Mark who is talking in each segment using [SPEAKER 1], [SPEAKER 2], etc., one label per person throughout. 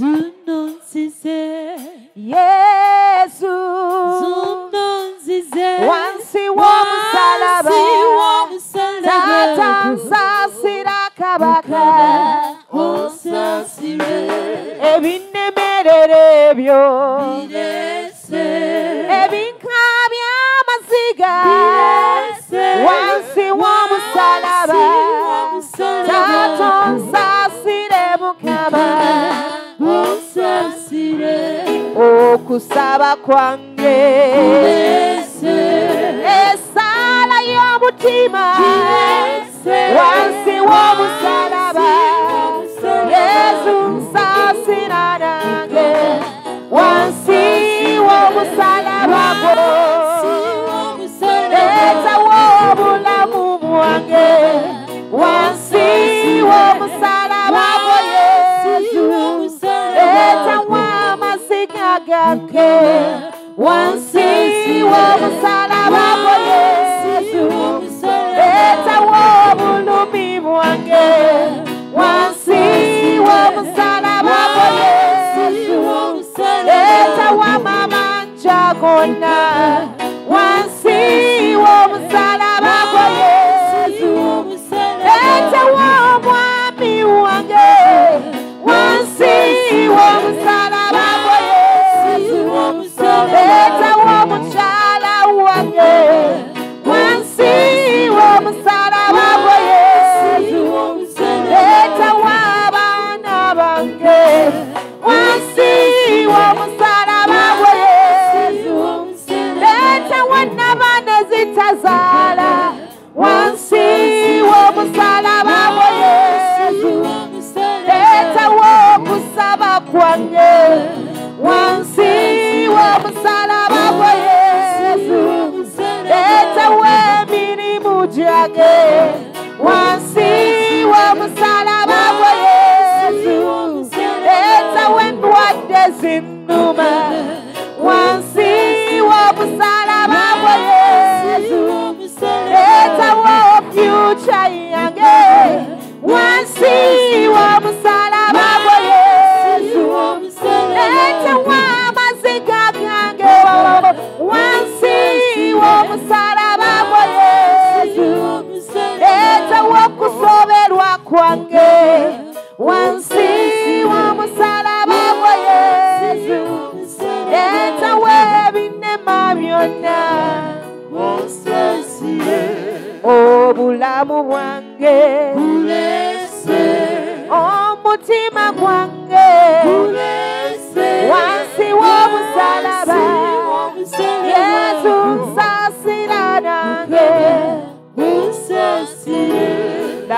[SPEAKER 1] Dieu non cessait.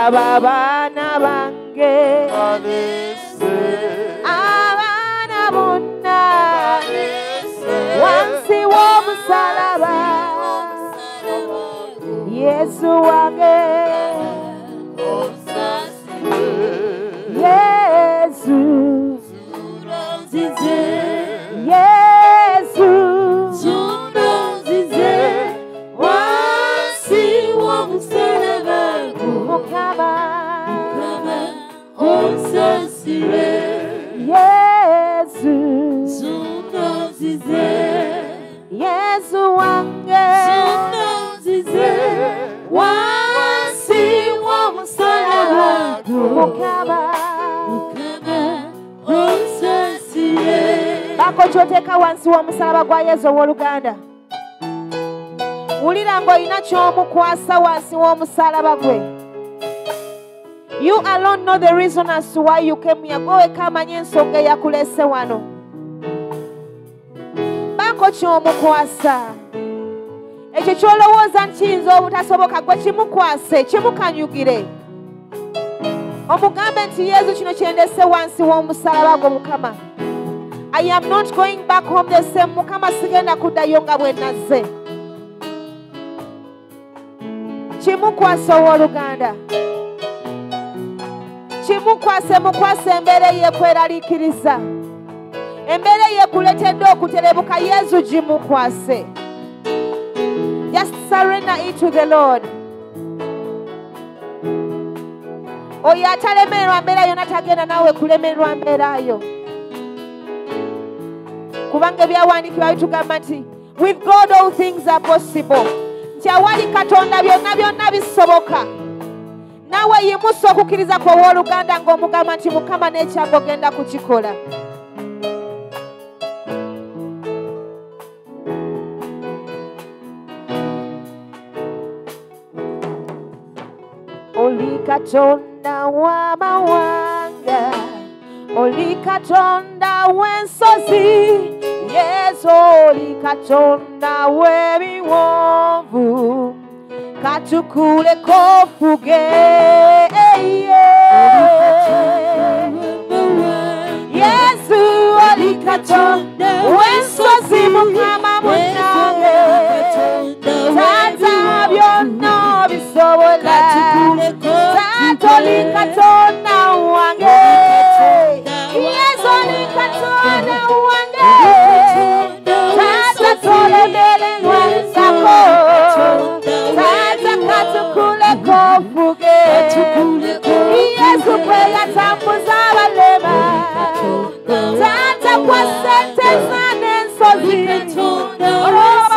[SPEAKER 1] ababana bange. Abaana bonna. Wansi w'omusalaba. Yesu wange yesu. Nzize bako kyoteeka wansi w'omusalaba gwa yezu owooluganda wulira ng'olina ky'omukwasa wansi w'omusalaba gwe you alone know the reason as to why you came here. Gwe weka amanye ensonga eyakuleese wano. kubaako ky'omukwasa. Ekyo ky'olowooza nti kiyinza obutasoboka gwe kimukwase kimukanyugire. Omugambe nti yesu kino kyendese wansi w'omusalaba gwo mukama. I am not going back home the same mukama sigenda kuddayo nga bwe nazze. Kimukwasa owooluganda kimukwase mukwase embeera eyeekweraliikiriza embeera eyekuleetedde okuterebuka yesu gimukwase just surrender it to the lord. Oyo atalemererwa mbeera yonna tagenda naawe kulemererwa mbeerayo. Kubanga ebyawandiikibwa bitugamba nti with god all things are possible. Nti awali katonda byonna byonna bisoboka. Naawe yimusa okukkiriza kwe owooluganda ng'omugamba nti mukama n'ekyago genda kukikola. katonda w'amawanga oli katonda w'ensozi yesu oli katonda w'ebiwonvu katukule kofuge eh, yesu oli katonda w'ensozi mukama munange tata byonna bisobola likatonda wange yesu likatonda wange tata tolebele tata katukule kofuge yesu kweyatambuza abalema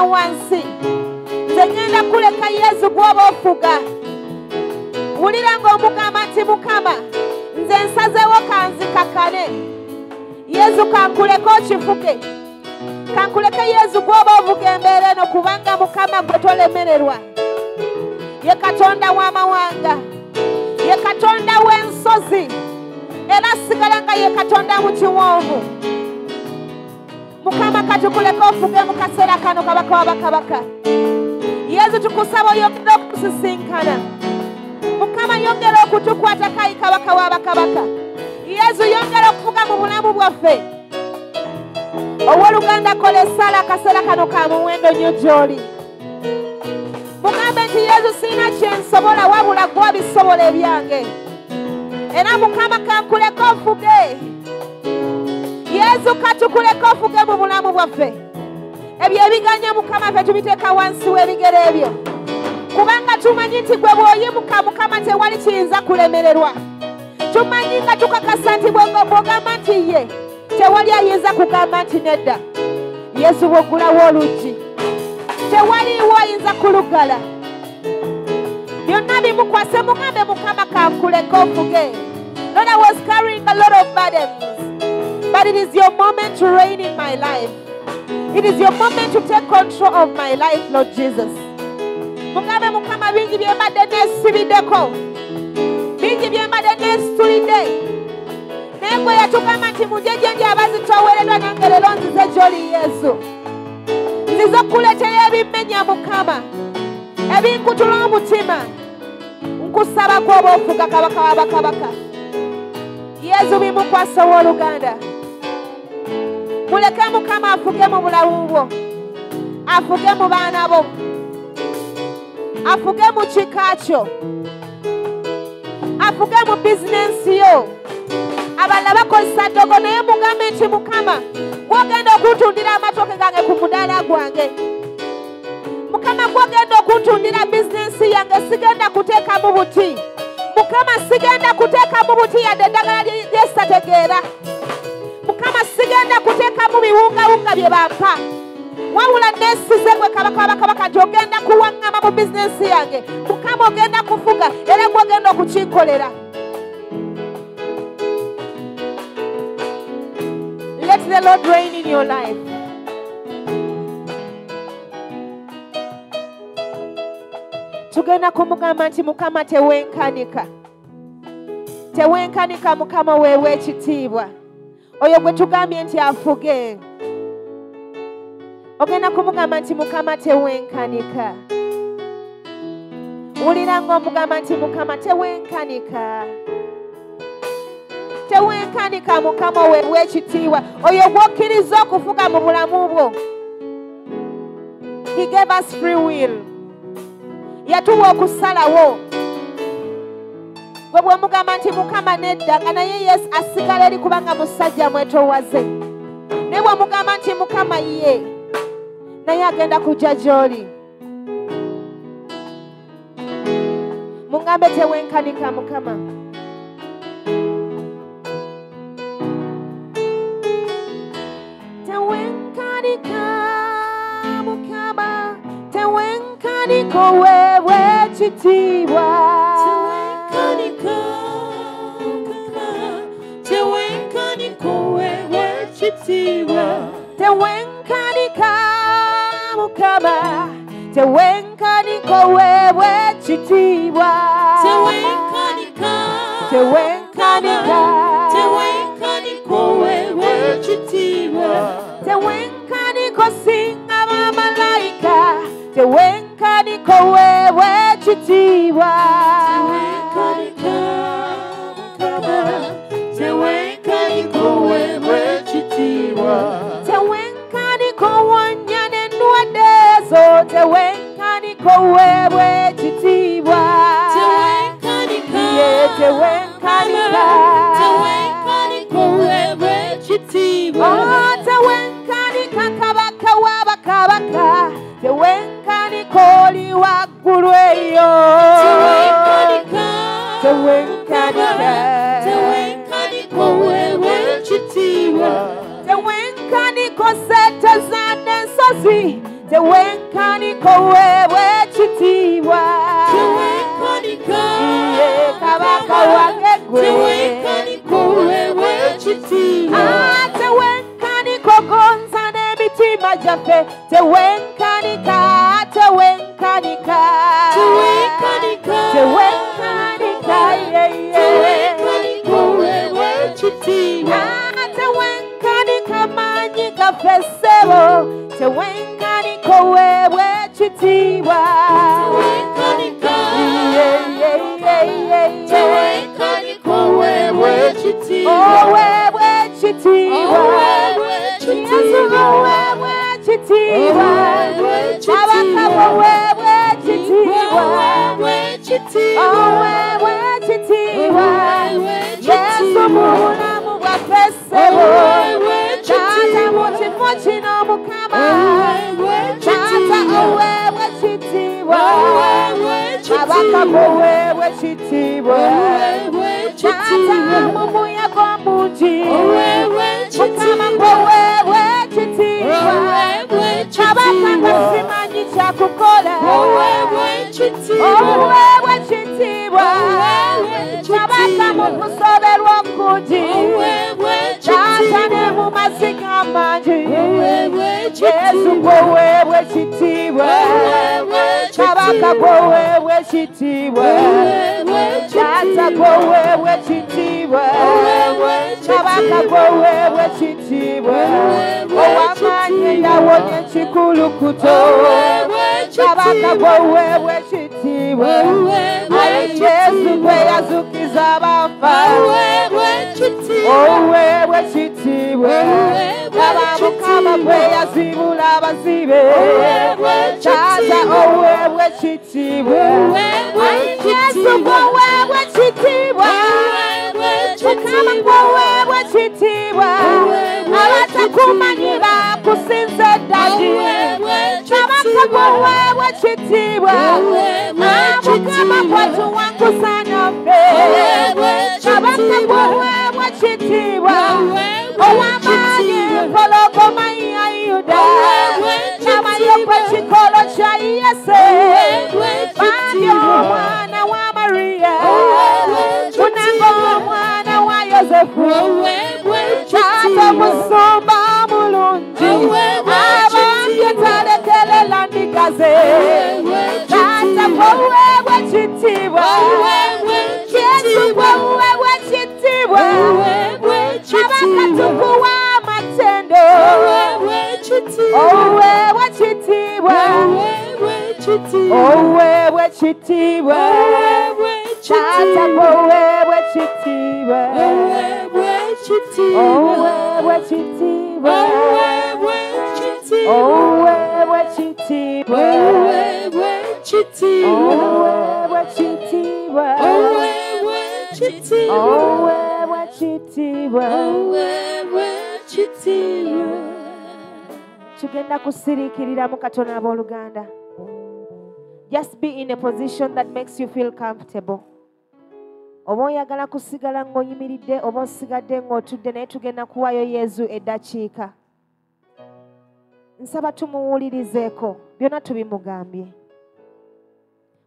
[SPEAKER 1] kukakkana wansi nnyo gy'oli mugambe nti yesu siina kyensobola wabula gwabisobola ebyange. Era mukama kankuleka ofuge yesu katukuleka ofuge mu bulamu bwaffe. Ebyo ebiganya mukama ffe tubiteeka wansi w'ebigere ebyo. Kubanga tumanyi nti gwe bw'oyimuka mukama tewali kiyinza kulemererwa. Tumanyi nga tukakasa nti bw'ogamba nti ye tewali ayinza kugamba nti nedda. Yesu bw'oggulawo oluggi tewaliwo ayinza kulugala. Byonna bimukwase mugambe mukama kankuleka ofuge. Lord, I was carrying a lot of burdens, but it is your moment to reign in my life. It is your moment to take control of my life, Lord Jesus. Mugambe mukama bingi bye mbadde neesibiddeko bingi bye mbadde neesitulidde naye gwe yatugamba nti gye ndi nange gy'oli yesu nzize okukuleetera ebimenya mukama ebinkutula omutima nkusabako oba ofuga kabaka wa bakabaka. Yezu bimukwasa owooluganda muleke mukama afuge mu bulamu bwo afuge mu baana bo afuge mu kika kyo afuge mu bizinensi yo. Abalala bakozesa ddogo naye mugambe nti mukama gwogenda okuntundira amatooke gange ku mudaala gwange. Mukama gwogenda okuntundira bizinensi yange sigenda kuteekamu buti. Mukama sigenda kuteekamu buti yadde eddagala lye- lyesitategeera mukama sigenda kuteekamu biwungawunga bye bampa. Wabula nesize gwe kabaka wabakabaka nti ogenda kuwaŋŋama mu bizinensi yange. Mukama ogenda kufuga era gwogenda okukinkolera the lord reign in your life. Tugenda kumugamba nti mukama tewenkanika. Tewenkanika mukama weewe ekitiibwa. Oyo gwe tugambye nti afuge. Ogenda kumugamba nti mukama tewenkanika. Wulira ng'omugamba nti mukama tewenkanika tewenkanika mukama weewe ekitiibwa oyo gwokkiriza okufuga mu bulamu bwo. He gave us free will. Yatuwa okusalawo. Gwe bwemugamba nti mukama nedda nga naye yesu asigala eri kubanga musajja mwetowaze naye bwemugamba nti mukama ye naye agenda kujja gy'oli mugambe tewenkanika mukama tewenkanika weewe ekitiibwa
[SPEAKER 2] Tewenkanika, Mukama. Tewenkanika wewe ekitiibwa.
[SPEAKER 1] tewenkanika mukama tewenkanika weewe ekitiibwa
[SPEAKER 2] Tewenkanika.
[SPEAKER 1] Tewenkanika.
[SPEAKER 2] Tewenkanika wewe ekitiibwa.
[SPEAKER 1] tewenkanika osinga bamalayika tewenkanika weewe ekitiibwa
[SPEAKER 2] Tewenkanika, Mukama. Tewenkanika wewe ekitiibwa.
[SPEAKER 1] tewenkanika owonya n'endwadde ezo tewenkanika weewe ekitiibwa
[SPEAKER 2] Tewenkanika.
[SPEAKER 1] Ye, tewenkanika.
[SPEAKER 2] Tewenkanika
[SPEAKER 1] waggulweyo tewenkanika tewenkaniko wewe ekitiibwa tewenkaniko sente z'enensozi tewenkaniko wewe ekitiibwa kabaka wange gwe
[SPEAKER 2] tewenkaniko wewe ekitiibwa
[SPEAKER 1] ah, tewenkaniko gonza n'emitima gyaffe tewenkanika tewenkanika
[SPEAKER 2] tewenkanika
[SPEAKER 1] tewenkanika yeye
[SPEAKER 2] tewenkaniko wewe ekitiibwa
[SPEAKER 1] Ah, tewenkanika maanyi gaffe ssebo tewenkaniko wewe ekitiibwa
[SPEAKER 2] tewenkanika tewenkaniko wewe ekitiibwa
[SPEAKER 1] oweebwa ekitiibwa
[SPEAKER 2] Oweebwa ekitiibwa.
[SPEAKER 1] Yesu oweebwa ekitiibwa
[SPEAKER 2] Oweebwa ekitiibwa.
[SPEAKER 1] abaka oweebwa ekitiibwa
[SPEAKER 2] wewe ekitiibwa
[SPEAKER 1] oweebwa ekitiibwa
[SPEAKER 2] Oweebwa ekitiibwa.
[SPEAKER 1] yesu mu bulamu bwaffe ssebo
[SPEAKER 2] Oweebwa
[SPEAKER 1] taata mu
[SPEAKER 2] ekitiibwa.
[SPEAKER 1] kifo kino mukama
[SPEAKER 2] Oweebwa
[SPEAKER 1] taata
[SPEAKER 2] ekitiibwa.
[SPEAKER 1] oweebwa ekitiibwa
[SPEAKER 2] Oweebwa ekitiibwa.
[SPEAKER 1] abaka oweebwa ekitiibwa
[SPEAKER 2] Oweebwa
[SPEAKER 1] taata
[SPEAKER 2] ekitiibwa.
[SPEAKER 1] mu muyaga omungi
[SPEAKER 2] Oweebwa
[SPEAKER 1] mukama
[SPEAKER 2] ekitiibwa.
[SPEAKER 1] oweebwa ekitiibwa
[SPEAKER 2] Oweebwa
[SPEAKER 1] kabaka nga
[SPEAKER 2] ekitiibwa.
[SPEAKER 1] simanyi kyakukola
[SPEAKER 2] Oweebwa ekitiibwa.
[SPEAKER 1] oweebwa ekitiibwa
[SPEAKER 2] Oweebwa
[SPEAKER 1] kabaka mu
[SPEAKER 2] ekitiibwa.
[SPEAKER 1] kusoberwa okungi
[SPEAKER 2] Oweebwa
[SPEAKER 1] taata ne
[SPEAKER 2] ekitiibwa.
[SPEAKER 1] mu mazzi amangi
[SPEAKER 2] Oweebwa
[SPEAKER 1] yesu
[SPEAKER 2] ekitiibwa.
[SPEAKER 1] gwoweebwa ekitiibwa
[SPEAKER 2] Oweebwa
[SPEAKER 1] kabaka
[SPEAKER 2] ekitiibwa.
[SPEAKER 1] gwoweebwa ekitiibwa
[SPEAKER 2] Oweebwa
[SPEAKER 1] taata
[SPEAKER 2] ekitiibwa.
[SPEAKER 1] gwoweebwa ekitiibwa
[SPEAKER 2] Oweebwa
[SPEAKER 1] kabaka gwoweebwa ekitiibwa
[SPEAKER 2] Oweebwa
[SPEAKER 1] ayi yesu gwe yazukiza abafa
[SPEAKER 2] Oweebwa ekitiibwa.
[SPEAKER 1] oweebwa ekitiibwa
[SPEAKER 2] Oweebwa
[SPEAKER 1] aba mukama
[SPEAKER 2] ekitiibwa.
[SPEAKER 1] gwe yazibula abazibe taata
[SPEAKER 2] ekitiibwa.
[SPEAKER 1] oweebwa ekitiibwa
[SPEAKER 2] Oweebwa
[SPEAKER 1] ayi yesu
[SPEAKER 2] ekitiibwa.
[SPEAKER 1] gwoweebwa ekitiibwa
[SPEAKER 2] Oweebwa
[SPEAKER 1] mukama
[SPEAKER 2] ekitiibwa.
[SPEAKER 1] gwoweebwa ekitiibwa
[SPEAKER 2] Oweebwa
[SPEAKER 1] Ah, mukama
[SPEAKER 2] ekitiibwa.
[SPEAKER 1] gwatuwangusa naffe
[SPEAKER 2] Oweebwa
[SPEAKER 1] kabaka
[SPEAKER 2] ekitiibwa.
[SPEAKER 1] gwoweebwa ekitiibwa
[SPEAKER 2] Oweebwa
[SPEAKER 1] owamaanyi
[SPEAKER 2] ekitiibwa.
[SPEAKER 1] empologoma ya yuda
[SPEAKER 2] Oweebwa
[SPEAKER 1] namayokwe
[SPEAKER 2] ekitiibwa.
[SPEAKER 1] ekikolo kya yese
[SPEAKER 2] Oweebwa
[SPEAKER 1] bambi
[SPEAKER 2] ekitiibwa.
[SPEAKER 1] omwana wa mariya
[SPEAKER 2] ekitiibwa.
[SPEAKER 1] omwana wa yosefu
[SPEAKER 2] Oweebwa
[SPEAKER 1] taata
[SPEAKER 2] ekitiibwa.
[SPEAKER 1] gwoweebwa ekitiibwa
[SPEAKER 2] Oweebwa
[SPEAKER 1] yesu
[SPEAKER 2] Oweebwa ekitiibwa.
[SPEAKER 1] abakatukuwa amatendo
[SPEAKER 2] Oweebwa ekitiibwa.
[SPEAKER 1] oweebwa ekitiibwa
[SPEAKER 2] Oweebwa ekitiibwa.
[SPEAKER 1] oweebwa ekitiibwa
[SPEAKER 2] Oweebwa
[SPEAKER 1] taata
[SPEAKER 2] ekitiibwa.
[SPEAKER 1] Gwoweebwa ekitiibwa
[SPEAKER 2] Oweebwa ekitiibwa.
[SPEAKER 1] oweebwa ekitiibwa
[SPEAKER 2] Oweebwa ekitiibwa.
[SPEAKER 1] oweebwa ekitiibwa
[SPEAKER 2] Oweebwa ekitiibwa.
[SPEAKER 1] oweebwa ekitiibwa
[SPEAKER 2] Oweebwa ekitiibwa.
[SPEAKER 1] oweebwa ekitiibwa
[SPEAKER 2] Oweebwa ekitiibwa.
[SPEAKER 1] tugenda kusiriikirira mu katonda abooluganda just be in a position that makes you feel comfortable oba oyagala kusigala ng'oyimiridde oba osigadde ng'otudde naye tugenda kuwaayo yezu eddakiika nsaba tumuwulirizeeko byonna tubimugambye.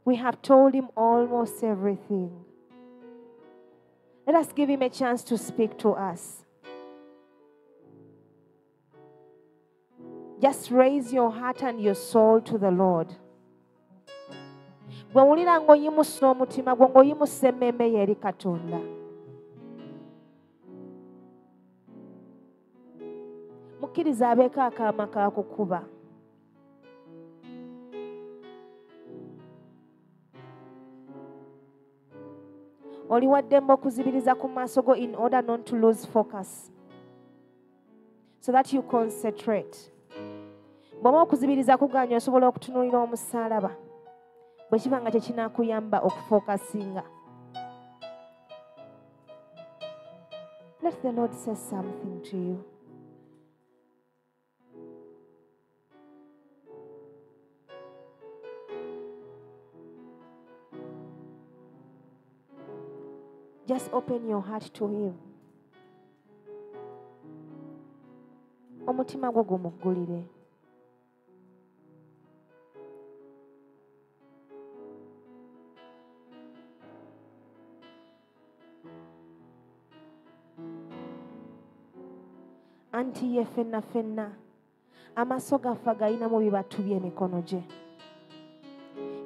[SPEAKER 1] We have told him almost everything. Let us give him a chance to speak to us. Just raise your heart and your soul to the lord. Gwe wulira ng'oyimusa omutima gwo ng'oyimusa katonda mukkiriza abeeko akaama kakukuba oli waddembe okuzibiriza ku maaso go in order not to lose focus so that you concentrate. Bw'oba okuzibiriza kuganya osobola okutunuulira omusaalaba bwe kiba nga kyekinakuyamba okufokasinga let the lord say something to you Just open your heart to him. Omutima gwo gumuggulire. anti ye ffenna ffenna amaaso gaffe galinamu bibatu by'emikono gye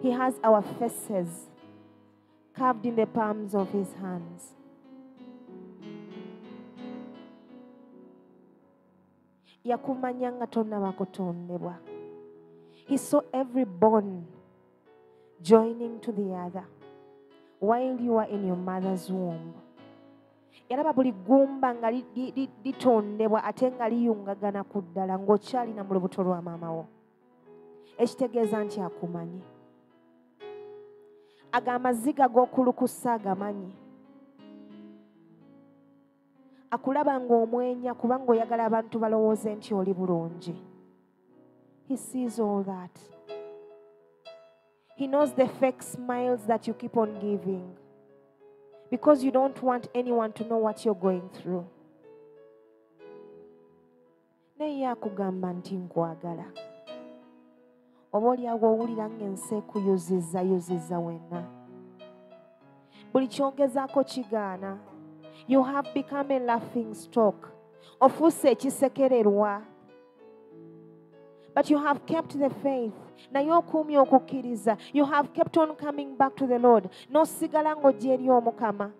[SPEAKER 1] he has our faces carved in the palms of his hands. Yakumanya nga tonnaba kutondebwa. He saw every bone joining to the other while you are in your mother's womb. Yalaba buli gumba nga li- li- li- litondebwa ate nga liyungagana ku ddala ng'okyalina mu lubuto lwa maama wo. Ekitegeeza nti akumanyi amaziga g'okulukusa agamanyi akulaba ng'omwenya kubanga oyagala abantu balowooze nti oli bulungi. He sees all that. He knows the fake smiles that you keep on giving. Because you don't want anyone to know what you're going through. Naye ye akugamba nti nkwagala oba oliawo owulira ng'ensi ekuyuzizayuziza wenna buli kyongezaako kigaana. You have become a laughing stock. Ofuuse ekisekererwa. But you have kept the faith. Naye okuumye okukkiriza you have kept on coming back to the lord. N'osigala ng'ojja eri omukama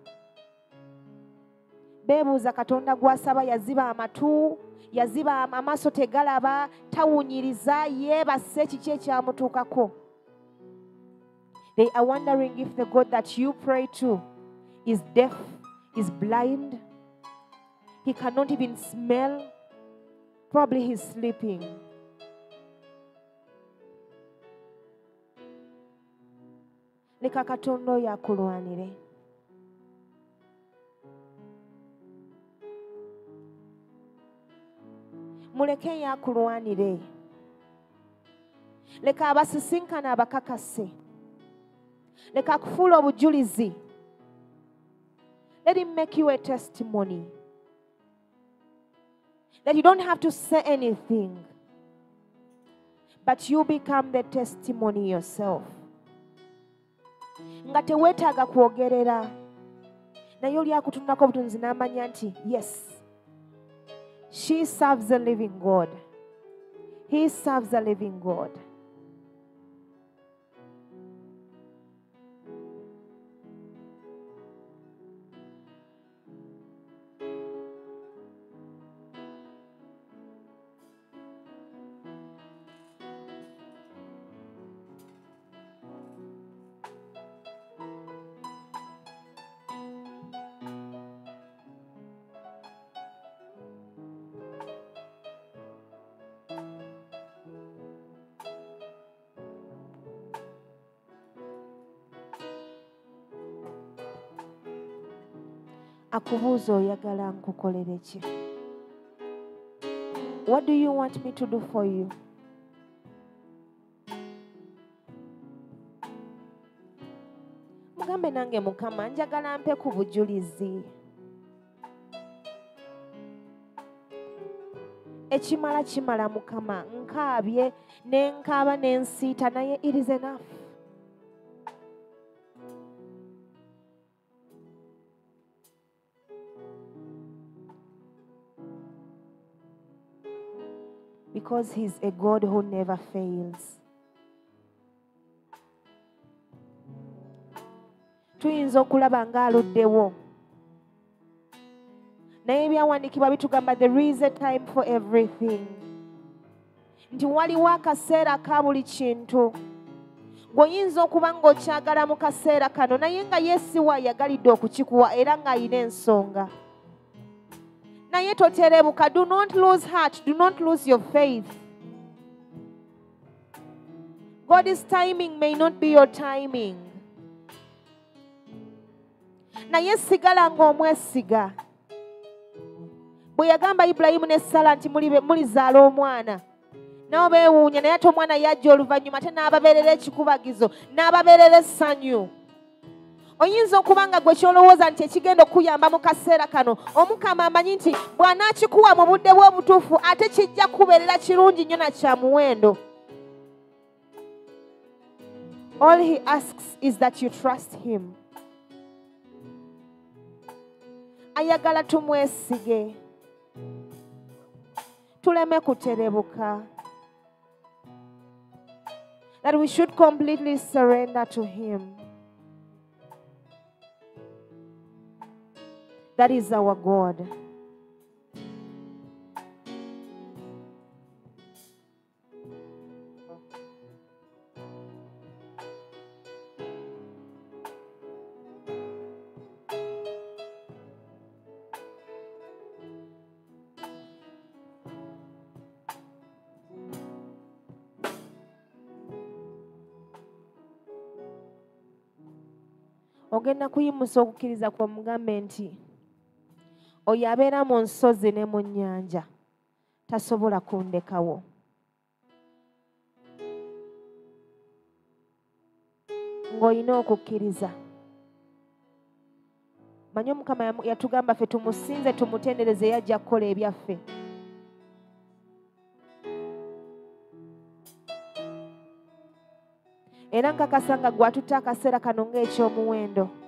[SPEAKER 1] beebuuza katonda gwasaba yaziba amatu yaziba amaaso tegalaba tawunyiriza yeebase kiki ekyamutuukako? They are wondering if the god that you pray to is deaf is blind he cannot even smell probably he's sleeping. Leka katonda oyo akulwanire muleke ye akulwanire leka abasisinkana abakakase leka akufuula obujulizi. Let him make you a testimony. That you don't have to say anything but you become the testimony yourself. Nga teweetaaga kwogerera naye oli akutunulako obutunzi n'amanya nti yes she serves a living god. He serves a living god akubuuza oyagala nkukolere ki? What do you want me to do for you? Mugambe nange mukama njagala mpe ku bujulizi. Ekimala kimala mukama nkaabye nenkaaba nensiita naye it is enough because he's a God who never fails. tuyinza okulaba ng'aluddewo naye ebyawandiikibwa bitugamba there is a time for everything. Nti waliwo akaseera ka buli kintu. Ng'oyinza okuba ng'okyagala mu kaseera kano naye nga yeesiwa ayagalidde okukikuwa era ng'ayina ensonga naye toterebuka do not lose heart do not lose your faith. God's timing may not be your timing. Naye sigala ng'omwesiga. Bwe yagamba ibulayimu ne sala nti muli- mulizaala omwana. Nabo beewuunya naye ate omwana yajja oluvannyuma ate n'ababeerera ekikubagizo n'ababeerera essanyu oyinza okuba nga gwe kyolowooza nti ekigenda okuyamba mu kaseera kano omukama amanyi nti bw'anaakikuwa mu budde bwe obutuufu ate kijja kubeerera kirungi nnyo na kya muwendo. All he asks is that you trust him. Ayagala tumwesige. Tuleme kuterebuka. That we should completely surrender to him that is our god. Ogenda kuyimusa okukkiriza kwa mugambe nti oyo abeera mu nsozi ne mu nnyanja tasobola kundekawo. Ng'olina okukkiriza. Manye omukama yatugamba ffe tumusinze tumutendereze yajja kukola ebyaffe. Era nkakasa nga gwatutte akaseera kano ng'ekyomuwendo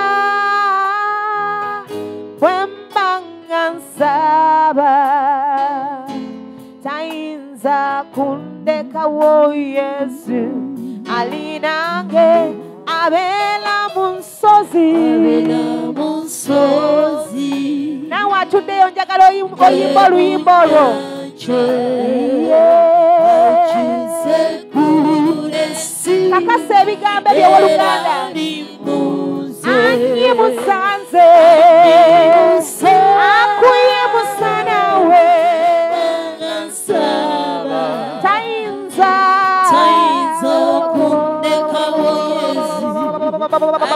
[SPEAKER 1] nsaba tayinza kundekawo yesu. Alinange abeera mu nsozi nawe atuddeyo njagala oyim- oyimba oluyimba olwo. kakasa ebigambo ebyowoluganda anyimusanze akuyimusa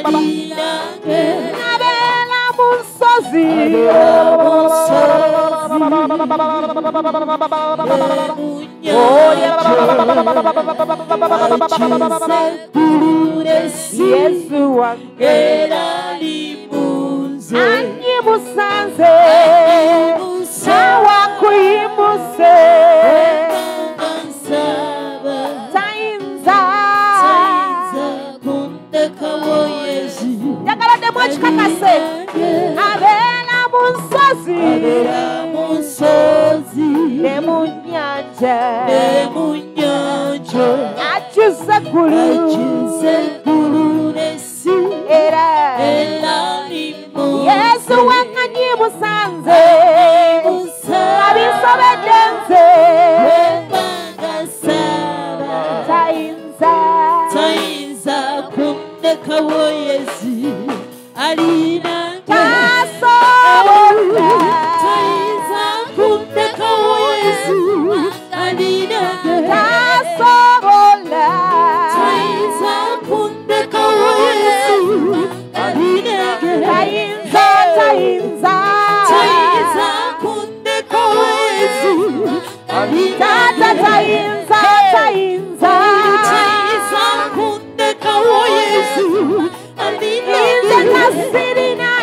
[SPEAKER 1] babá. Caminhamos sozinhos. Antes endurecia, éramos animos a ser, não acolhemos ser. Njagaladdemu ekikakase abeera mu nsozi ne mu nnyanja ajjuza eggulu era. Yesu wanganyi musanze. Abisobedde nze tayinza.
[SPEAKER 2] Tayinza kundekawo yesu alina
[SPEAKER 1] kasirina yamba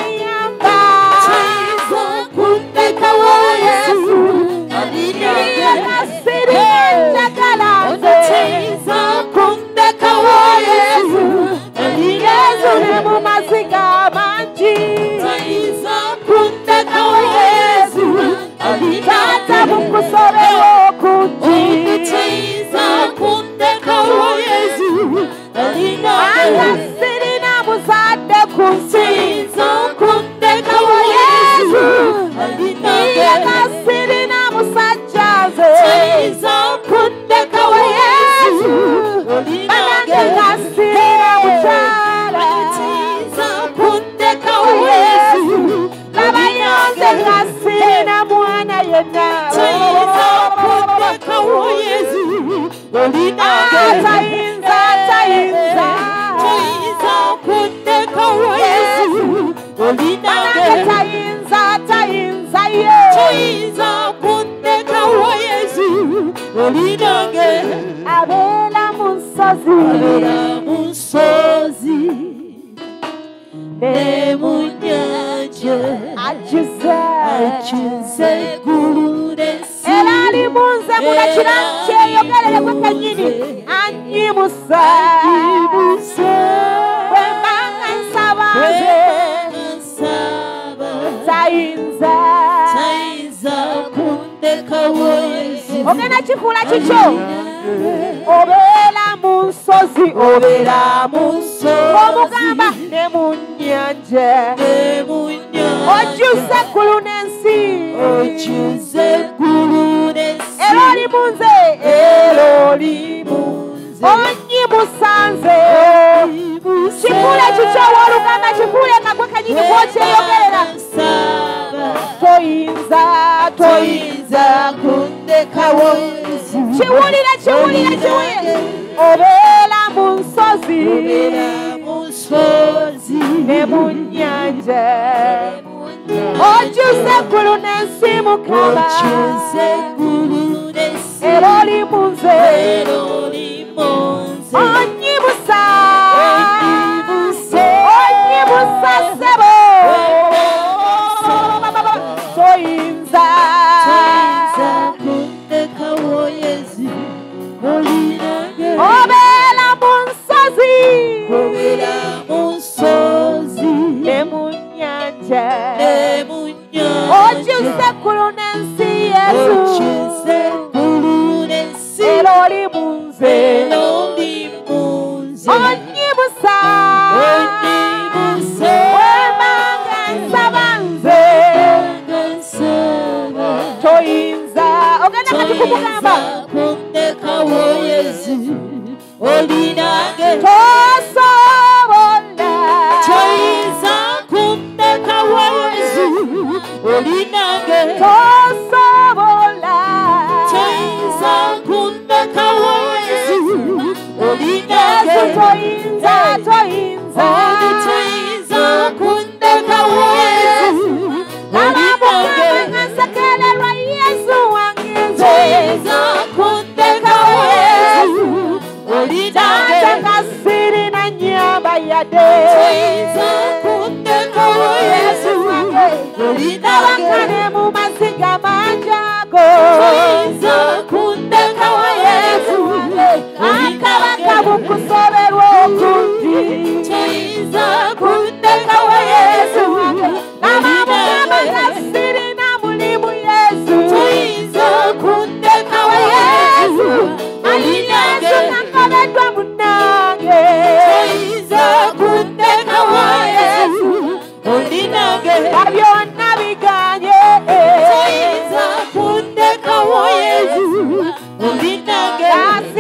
[SPEAKER 2] teyogera
[SPEAKER 1] toyinza toyinza
[SPEAKER 2] kundekawo
[SPEAKER 1] mu nsozi. Ne mu nnyanja. Okyusa eggulu n'ensi mukama era oli mu nze. munze
[SPEAKER 2] onyibusa
[SPEAKER 1] wemanga nsaba nze toyinza ogenda kati
[SPEAKER 2] kukugamba
[SPEAKER 1] olina
[SPEAKER 2] ngeo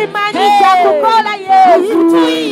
[SPEAKER 1] imani za
[SPEAKER 2] kukola
[SPEAKER 1] Yesu.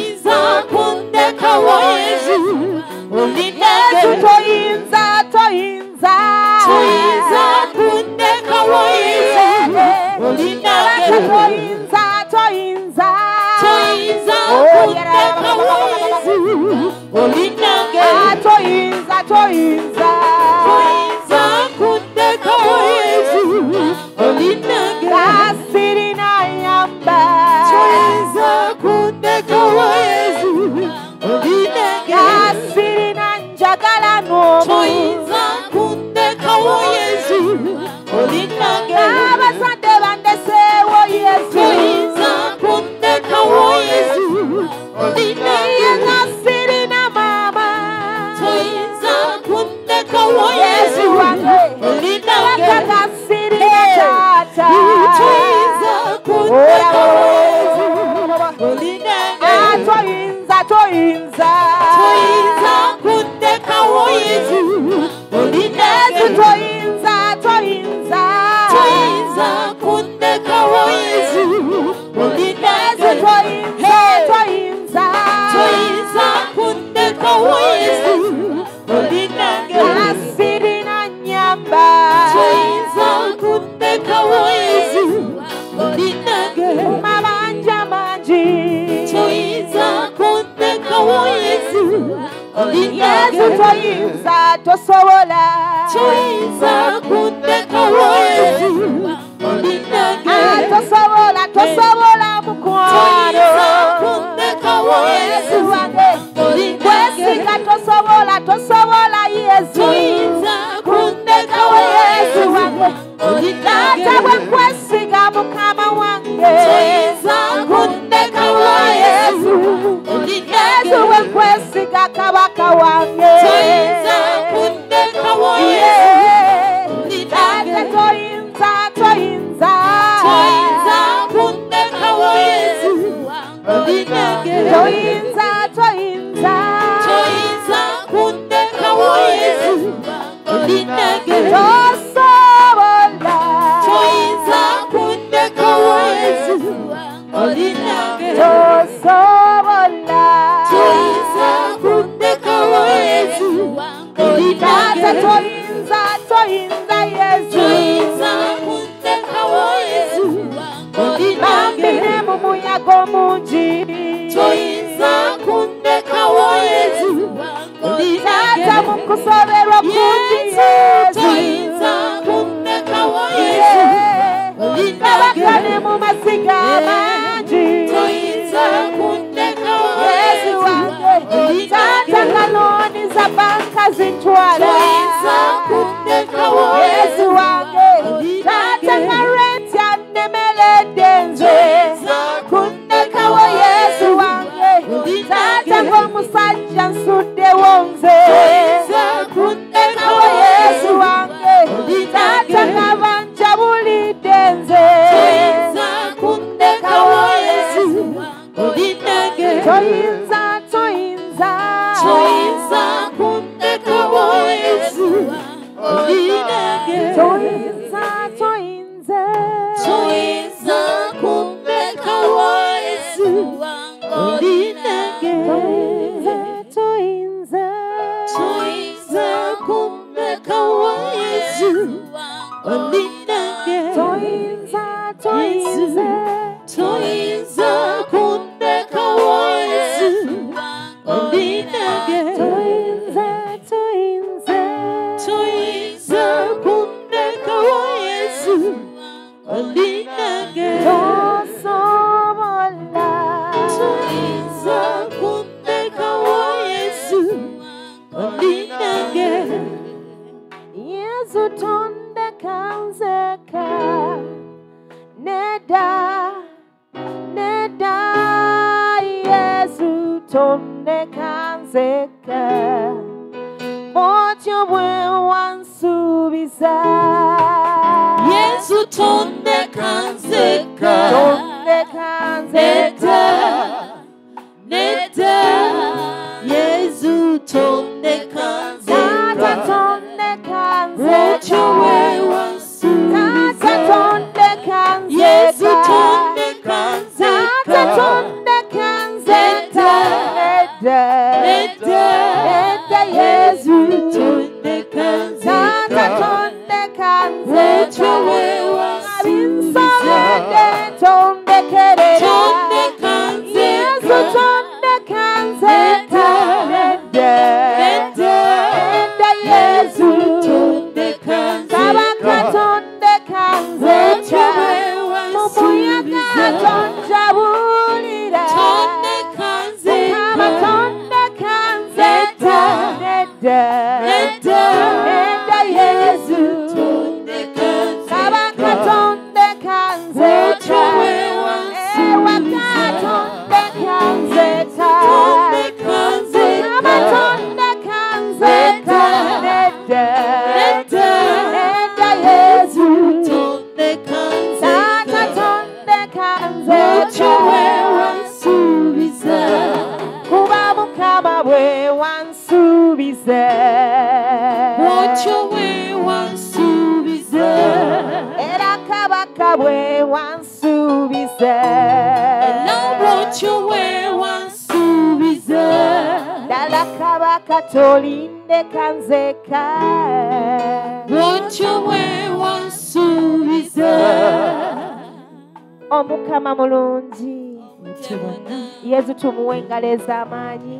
[SPEAKER 1] Engalo ez'amaanyi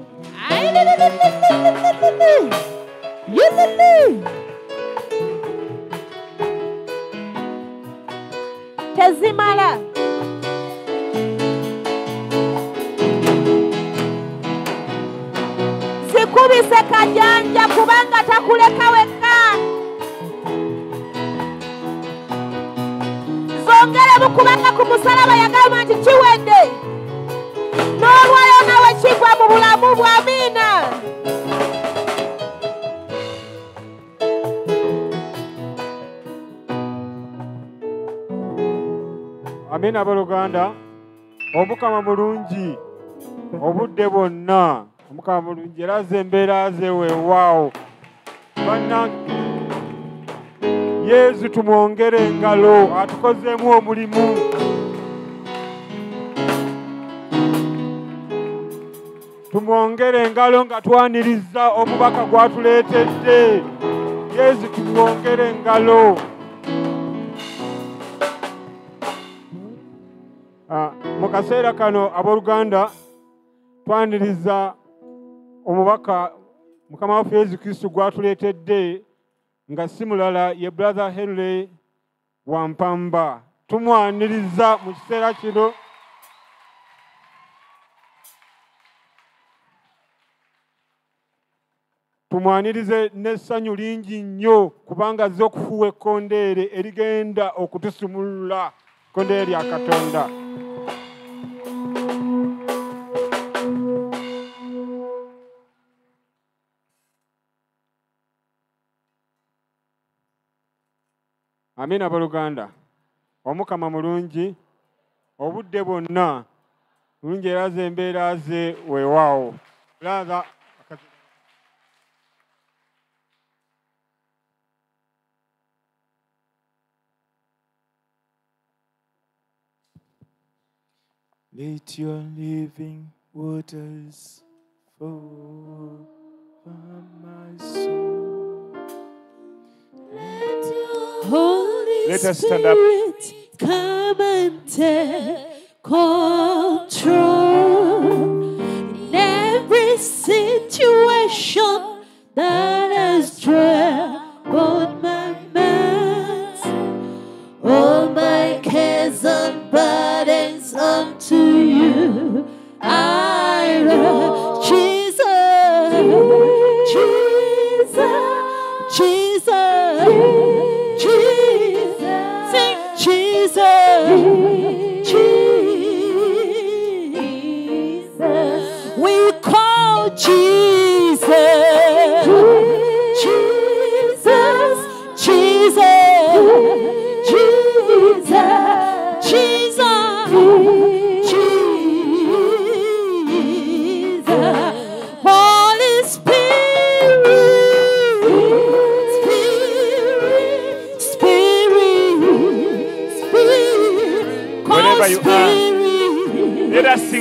[SPEAKER 3] omukama mulungi obudde bwonna. Omukama mulungi era ze embeera ze weewaawo. Bannange yesu tumwongere engalo atukozeemu omulimu. Tumwongere engalo nga twaniriza omubaka gwatuleetedde. Yesu tumwongere engalo kaseera kano abooluganda twaniriza omubaka mukama waffe yesu kristo gwatuleetedde nga si mulala ye brother henry wampamba. Tumwaniriza mu kiseera kino. Tumwanirize n'essanyu lingi nnyo kubanga azze okufuuwa ekkondeere erigenda okutusumulula. Ekkondeere lya katonda amina abooluganda omukama mulungi obudde bwonna mulungi era ze embeera ze weewaawo
[SPEAKER 4] Let your living waters flow over my soul.
[SPEAKER 2] Holy
[SPEAKER 4] Let us stand up.
[SPEAKER 2] Spirit, come and take control in every situation that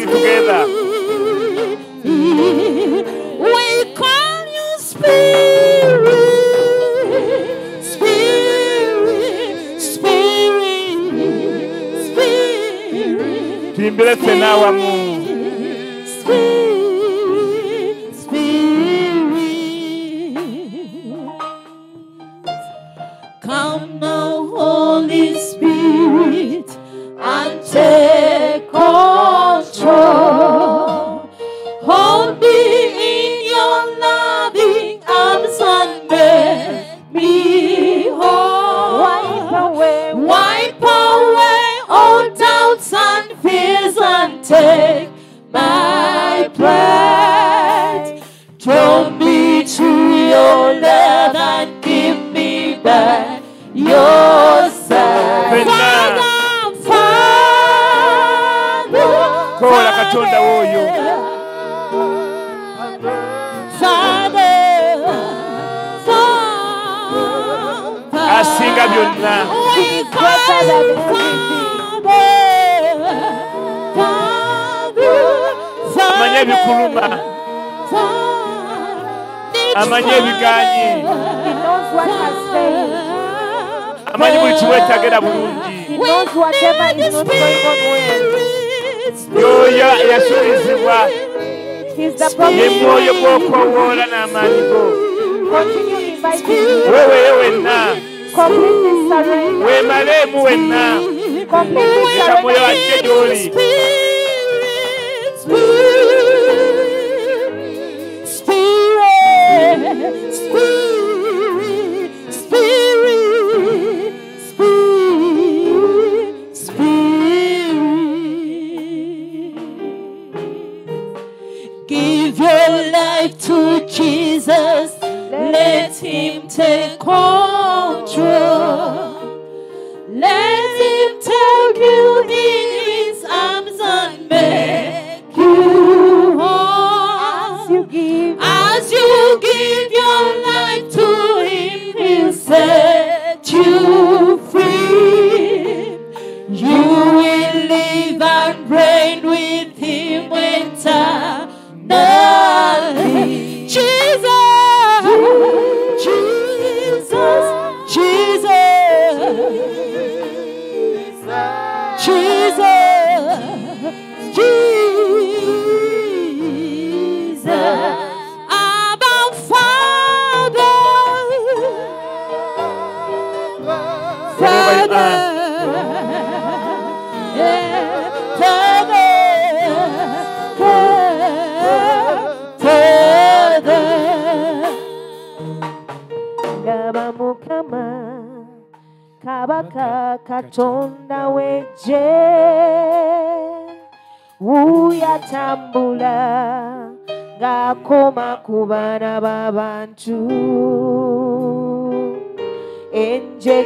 [SPEAKER 4] together.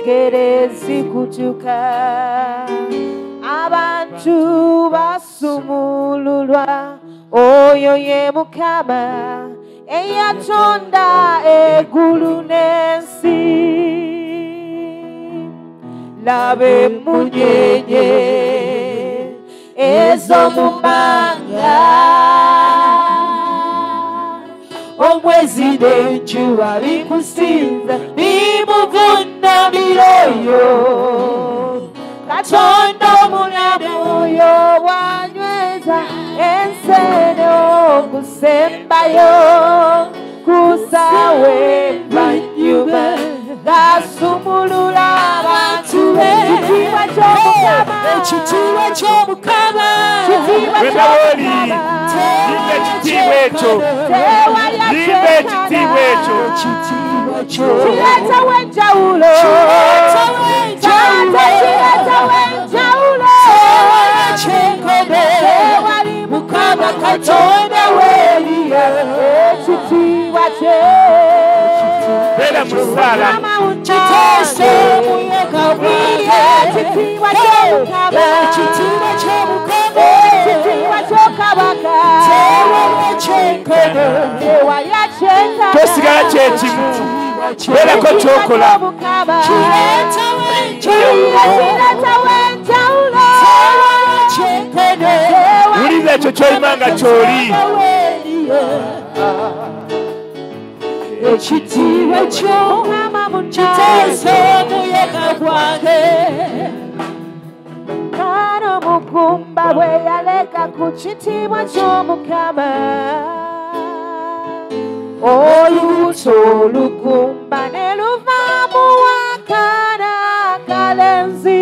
[SPEAKER 1] Enjegere zikutuka abantu basumululwa. Oyo ye mukama. Eyatonda eggulu n'ensi. Laba emunyenye ez'omu bbanga omwezi n'enjuba bikusinza bimuvunamira oyo katonda omulamu oyo wanyweza ensene okusembayo kusawe banyuma gasumulula abantu ekitiibwa ky'omukama
[SPEAKER 2] ekitiibwa ky'omukama
[SPEAKER 1] Ekitiibwa
[SPEAKER 4] Wena woli,
[SPEAKER 1] ky'omukama.
[SPEAKER 4] limba ekitiibwa ekyo.
[SPEAKER 1] Tewali
[SPEAKER 4] Limba ekitiibwa ekyo.
[SPEAKER 1] kireetawo enjawulo Taata kireetawo enjawulo tewali mukama katonda weeriyo ekitiibwa kye
[SPEAKER 4] Beera mu ssaala.
[SPEAKER 1] kiteese omuyaga gwange ekitiibwa ky'omukama ekitiibwa ky'omukama ekitiibwa ky'okabaka kyenkono
[SPEAKER 4] tosigala kyekimu beerako kyokola wulira ekyo kyolima nga kyoli
[SPEAKER 1] ekitiibwa kyo kiteesa omuyaga gwange. Kana omugumba bwe yaleka ku kitiibwa ky'omukama. Oluuto olugumba ne luvaamu wakana kalenzi.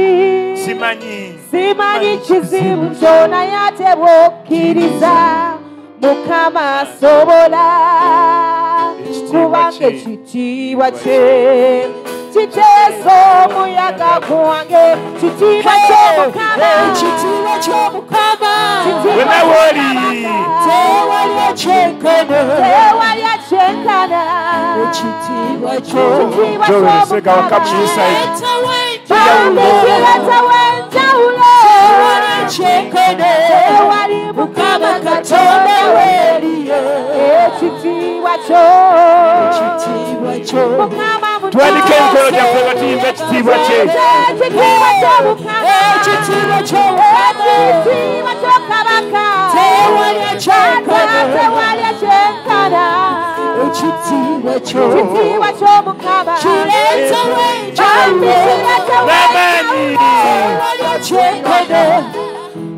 [SPEAKER 4] Simanyi.
[SPEAKER 1] Simanyi kizibu kyonaye ate bwokkiriza mukama asobola
[SPEAKER 4] Ekitiibwa
[SPEAKER 1] kubanga
[SPEAKER 4] kye.
[SPEAKER 1] ekitiibwa kye kiteesa omuyaga gwange kitiibwa ky'omukama ekitiibwa ky'omukama
[SPEAKER 4] Wena wooli.
[SPEAKER 1] tewali ekyenkana tewali ekyenkana ekitiibwa kyo ekitiibwa
[SPEAKER 4] Joweresega waka mu inside.
[SPEAKER 1] ky'omukama wenjawulo tewali mukama katonda weeriyo ekitiibwa kyo. Mukama
[SPEAKER 4] Tuwanike emikono gyaffe nga tuyimba ekitiibwa kye.
[SPEAKER 1] ekitiibwa ky'omukama ekitiibwa ky'ekitiibwa ky'okabaka tewali ekyenkana tewali ekyenkana ekitiibwa kyo. Ekitiibwa ky'omukama kireetawo enjawulo
[SPEAKER 4] N'amaanyi.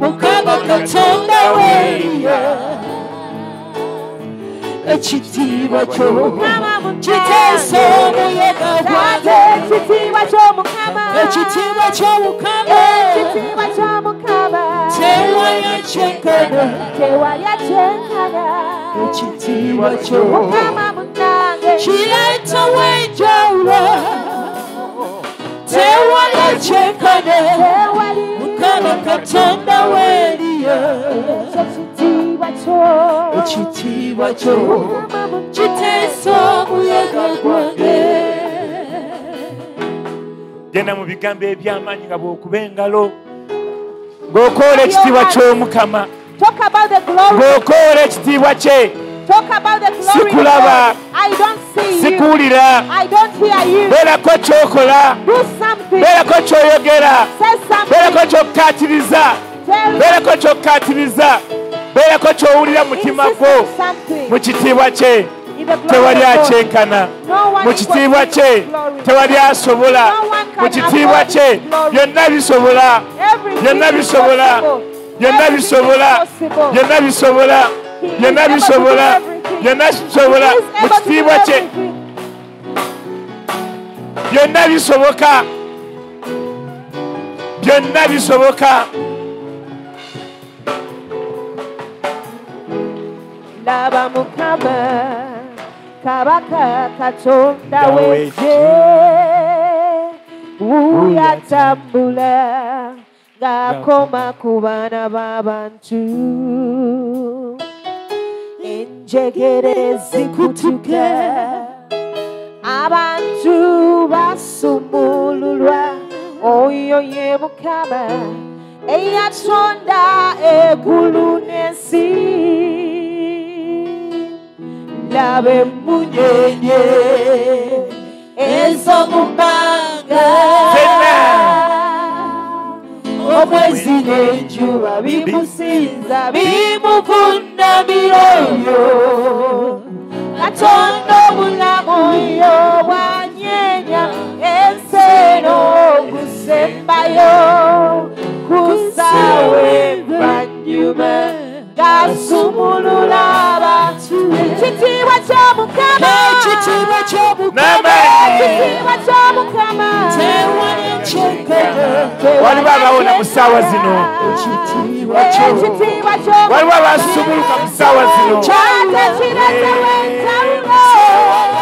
[SPEAKER 1] Tewali ekyenkana mukama katonda weeriyo ekitiibwa kyo. Kiteesa omuyaga gwange ekitiibwa ky'omukama ekitiibwa ky'omukama ekitiibwa ky'omukama tewali ekyenkana tewali ekyenkana ekitiibwa kyo. Mukama munange kireetawo enjawulo tewali ekyenkana tewali mukama katonda weeriyo ekitiibwa kyo kiteesa omuyaga gwange
[SPEAKER 4] genda mu bigambo eby'amaanyi nga bw'okuba engalo ng'okoola ekitiibwa ky'omukama. Ng'okoola ekitiibwa kye. Sikulaba. Sikuwulira beerako kyokola. beerako kyoyogera. Beerako kyokkaatiriza beerako kyokkaatiriza beerako kyowulira mutima gwo. mu kitiibwa kye. Tewali akyenkana mu kitiibwa kye. tewali asobola. Mu kitiibwa kye. byonna bisobola. Byonna bisobola. byonna bisobola. byonna bisobola. Byonna bisobola. byonna bisobola. Mu kitiibwa kye. byonna bisoboka. Byonna bisoboka.
[SPEAKER 1] Laba mukama kabaka katonda wejje uyatambula ng'akoma ku baana b'abantu enjegere zikutuka abantu basumululwa oyo ye mukama eyatonda eggulu n'ensi laba emunyenye ez'omubbanga
[SPEAKER 4] Fenna.
[SPEAKER 1] omwezi n'enjuba bimusinza bimuvundamira oyo katonda omulamu oyo bwanyeenya enseno gusembayo kusaawe vanyuma gasumulula abantu ekitiibwa ky'omukama ekitiibwa
[SPEAKER 4] n'amaanyi
[SPEAKER 1] ekitiibwa ky'omukama
[SPEAKER 4] waliwo abawona mu ssaawa zino.
[SPEAKER 1] ky'omukama
[SPEAKER 4] waliwo abasumuluka mu ssaawa zino.
[SPEAKER 1] Kyate kiresewo entalo tewali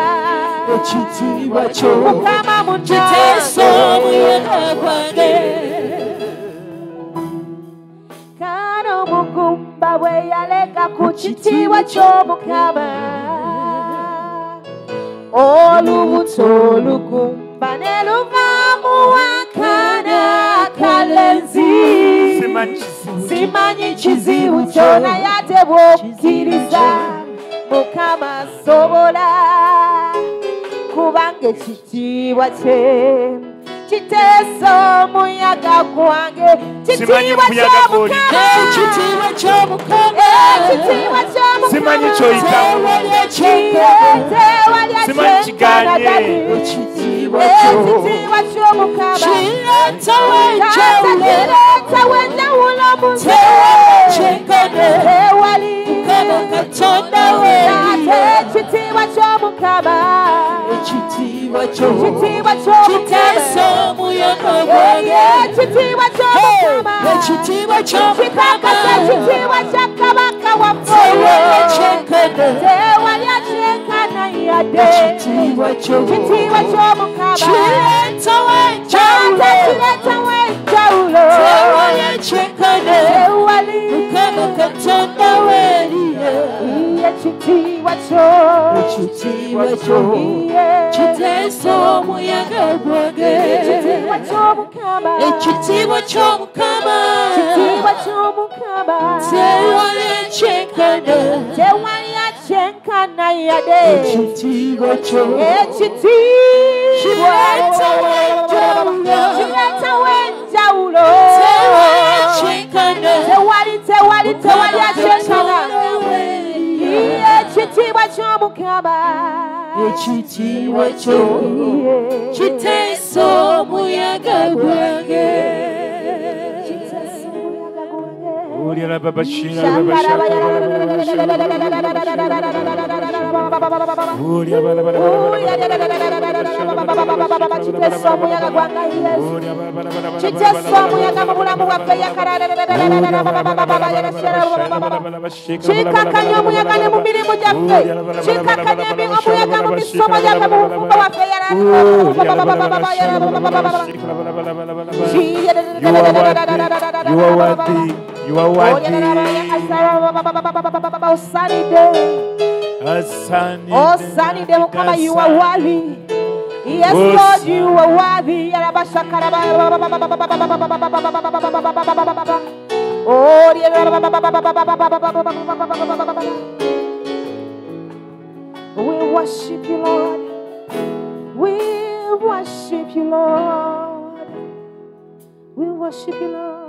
[SPEAKER 1] mukama munange kano omugumba bwe yaleka ku kitiibwa ky'omukama olubuto olugumba ne luvaamu akaana kalenzi.
[SPEAKER 4] Simanyi kizibu
[SPEAKER 1] kizibu kyona yate bwokkiriza mukama asobola kubanga ekitiibwa kye. Kiteesa omuyaga gwange.
[SPEAKER 4] Simanyi
[SPEAKER 1] kitiibwa
[SPEAKER 4] omuyaga gw'oli.
[SPEAKER 1] kyomukama ekitiibwa kyomukama
[SPEAKER 4] Simanyi ky'oyitamu.
[SPEAKER 1] tewali
[SPEAKER 4] Simanyi
[SPEAKER 1] akyenkana
[SPEAKER 4] kiganye.
[SPEAKER 1] dadi ekitiibwa ky'omukama kireetawo enjawulo mu nze tewali ate ekitiibwa ky'omukama ekitiibwa ky'omukama ekitiibwa ky'omukama kikakasa ekitiibwa kya kabaka waffe tewali akyenkana yadde. Ekitiibwa ky'omukama kireetawo enjawulo tewali iye
[SPEAKER 2] omuyaga gwange ekyenkana
[SPEAKER 1] tewali akyenkana yadde
[SPEAKER 2] ekitiibwa kyo
[SPEAKER 1] ekitiibwa
[SPEAKER 2] Kireetawo enjawulo.
[SPEAKER 1] kireetawo enjawulo
[SPEAKER 2] tewali
[SPEAKER 1] tewali tewali akyenkana ekitiibwa ky'omukama
[SPEAKER 2] ekitiibwa kyo kiteesa omuyaga gwange
[SPEAKER 1] kiteesa omuyaga gwange yesu kiteesa omuyaga mu bulamu bwaffe kikakanya omuyaga ne mu mirimu gyaffe kikakanya omuyaga mu misomo gyaffe mu bufumbo bwaffe
[SPEAKER 4] You are worthy. You are worthy.
[SPEAKER 1] osanidde
[SPEAKER 4] Asante.
[SPEAKER 1] osanidde mukama you are worthy Yes, Lord, you are worthy. Oh, we worship you, Lord. We worship you, Lord. We worship you, Lord.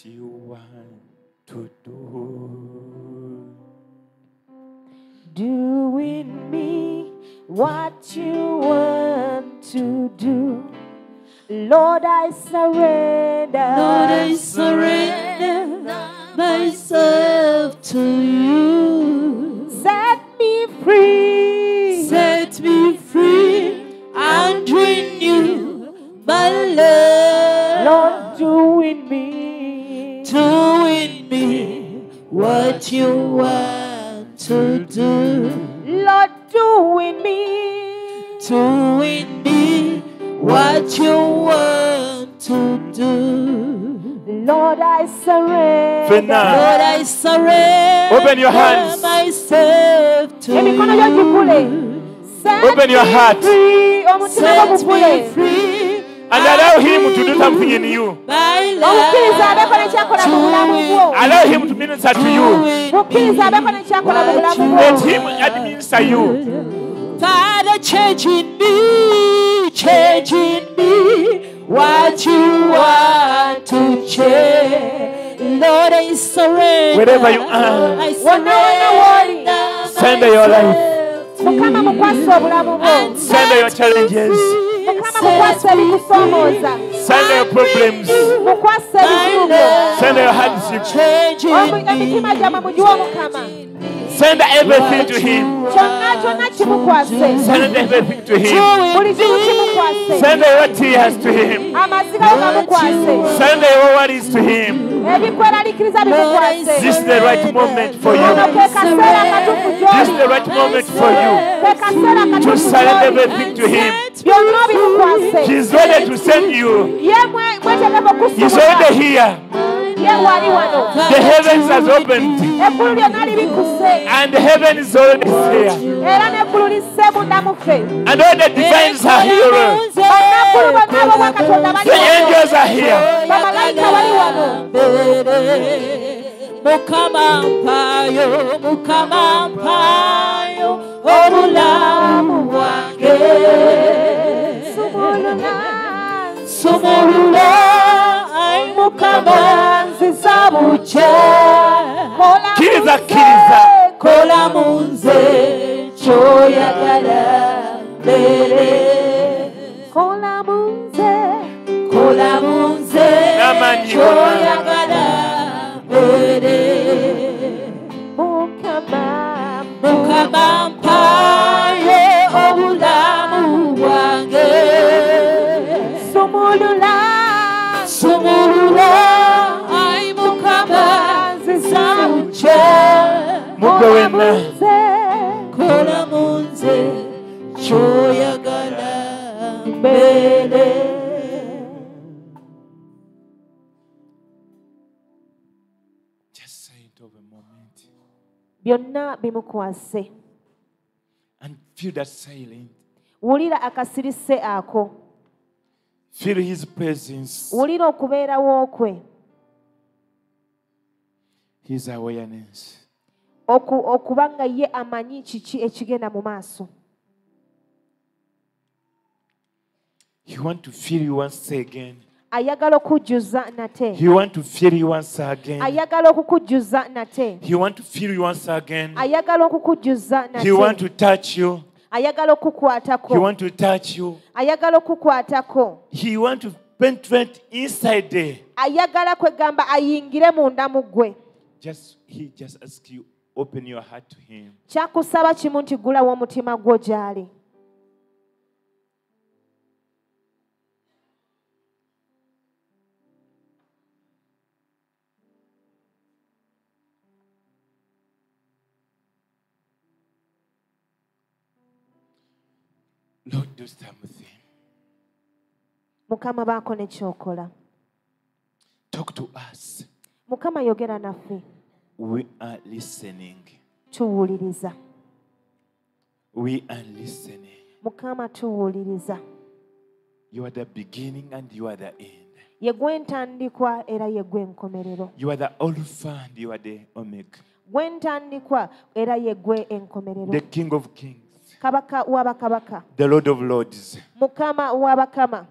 [SPEAKER 4] What you want to do.
[SPEAKER 1] Do in me what you want to do. Lord, I surrender.
[SPEAKER 2] Lord, I surrender myself to you.
[SPEAKER 1] Set me free.
[SPEAKER 2] Set me free and renew my love.
[SPEAKER 1] Lord, do in me.
[SPEAKER 2] Do in me what you want to do.
[SPEAKER 1] Lord, do in me.
[SPEAKER 2] Do in me what you want to do.
[SPEAKER 1] Lord, I surrender.
[SPEAKER 4] Fena.
[SPEAKER 2] Lord, I surrender
[SPEAKER 4] Open your hands.
[SPEAKER 2] myself to
[SPEAKER 1] emikono gyo gikule
[SPEAKER 2] you.
[SPEAKER 4] Open your heart.
[SPEAKER 1] free. omutima gwo
[SPEAKER 2] Set me free
[SPEAKER 4] And allow him to do something in you. Allow him to minister to you. Let him administer you.
[SPEAKER 2] Father, change in me, change in me what you want to change. Lord, I surrender.
[SPEAKER 4] Wherever you are.
[SPEAKER 2] I surrender.
[SPEAKER 4] Send your life. Send your challenges.
[SPEAKER 2] Send me.
[SPEAKER 4] Their problems.
[SPEAKER 1] Send their hardships.
[SPEAKER 4] Send everything to him. Send everything to him.
[SPEAKER 1] Send
[SPEAKER 4] what he has to him. Send what is to him. This is the right moment for you. This is the right moment for you to
[SPEAKER 1] send
[SPEAKER 4] everything to him. He's ready to send you. He's already here.
[SPEAKER 1] Ye wali wano
[SPEAKER 4] The heavens has opened.
[SPEAKER 1] Eggulu lyonna libikuse
[SPEAKER 4] and heaven is already here.
[SPEAKER 1] era n'eggulu lisse munda muffe
[SPEAKER 4] And all the divines are here.
[SPEAKER 1] bannaggulu bonna abo bwa katonda bali
[SPEAKER 4] The angels are here.
[SPEAKER 1] bamalayika bali wano
[SPEAKER 2] mukama mpayo mukama mpayo obulamu bwange
[SPEAKER 1] sumulula
[SPEAKER 2] sumulula ai mukama nziza bukya
[SPEAKER 1] kola
[SPEAKER 4] Kiriza,
[SPEAKER 1] munze.
[SPEAKER 4] kiriza.
[SPEAKER 2] kola mu nze kyoyagala mbere
[SPEAKER 1] kola munze
[SPEAKER 2] kola mu nze kyoyagala mbere
[SPEAKER 1] mukama
[SPEAKER 2] mukama mpaye nze kyoyagala
[SPEAKER 4] mbeere
[SPEAKER 1] byonna bimukwase wulira akasirise ako. Wulira okubeerawo kwe
[SPEAKER 4] His awareness.
[SPEAKER 1] okuba nga ye amanyi kiki ekigenda mu maaso.
[SPEAKER 4] He want to fill you once again.
[SPEAKER 1] ayagala okujjuza nate. Ayagala okukujjuza nate. Ayagala okukujjuza nate. Ayagala
[SPEAKER 4] okukukwatako
[SPEAKER 1] ayagala
[SPEAKER 4] okukukwatako
[SPEAKER 1] ayagala kwegamba ayingire munda mu ggwe.
[SPEAKER 4] Open your heart to him.
[SPEAKER 1] kyakusaba kimu nti gulawo omutima gwo gy'ali
[SPEAKER 4] Lord, do something.
[SPEAKER 1] mukama baako ne kyokola
[SPEAKER 4] Talk to us.
[SPEAKER 1] mukama yogera naffe
[SPEAKER 4] We are listening.
[SPEAKER 1] tuwuliriza
[SPEAKER 4] We are listening.
[SPEAKER 1] mukama tuwuliriza
[SPEAKER 4] You are the beginning and you are the end.
[SPEAKER 1] ye gwentandikwa era ye gwenkomerero
[SPEAKER 4] You are the Alpha and you are the Omega.
[SPEAKER 1] gwentandikwa era ye gwe enkomerero
[SPEAKER 4] The King of Kings.
[SPEAKER 1] kabaka w'abakabaka
[SPEAKER 4] The Lord of Lords.
[SPEAKER 1] mukama w'abakama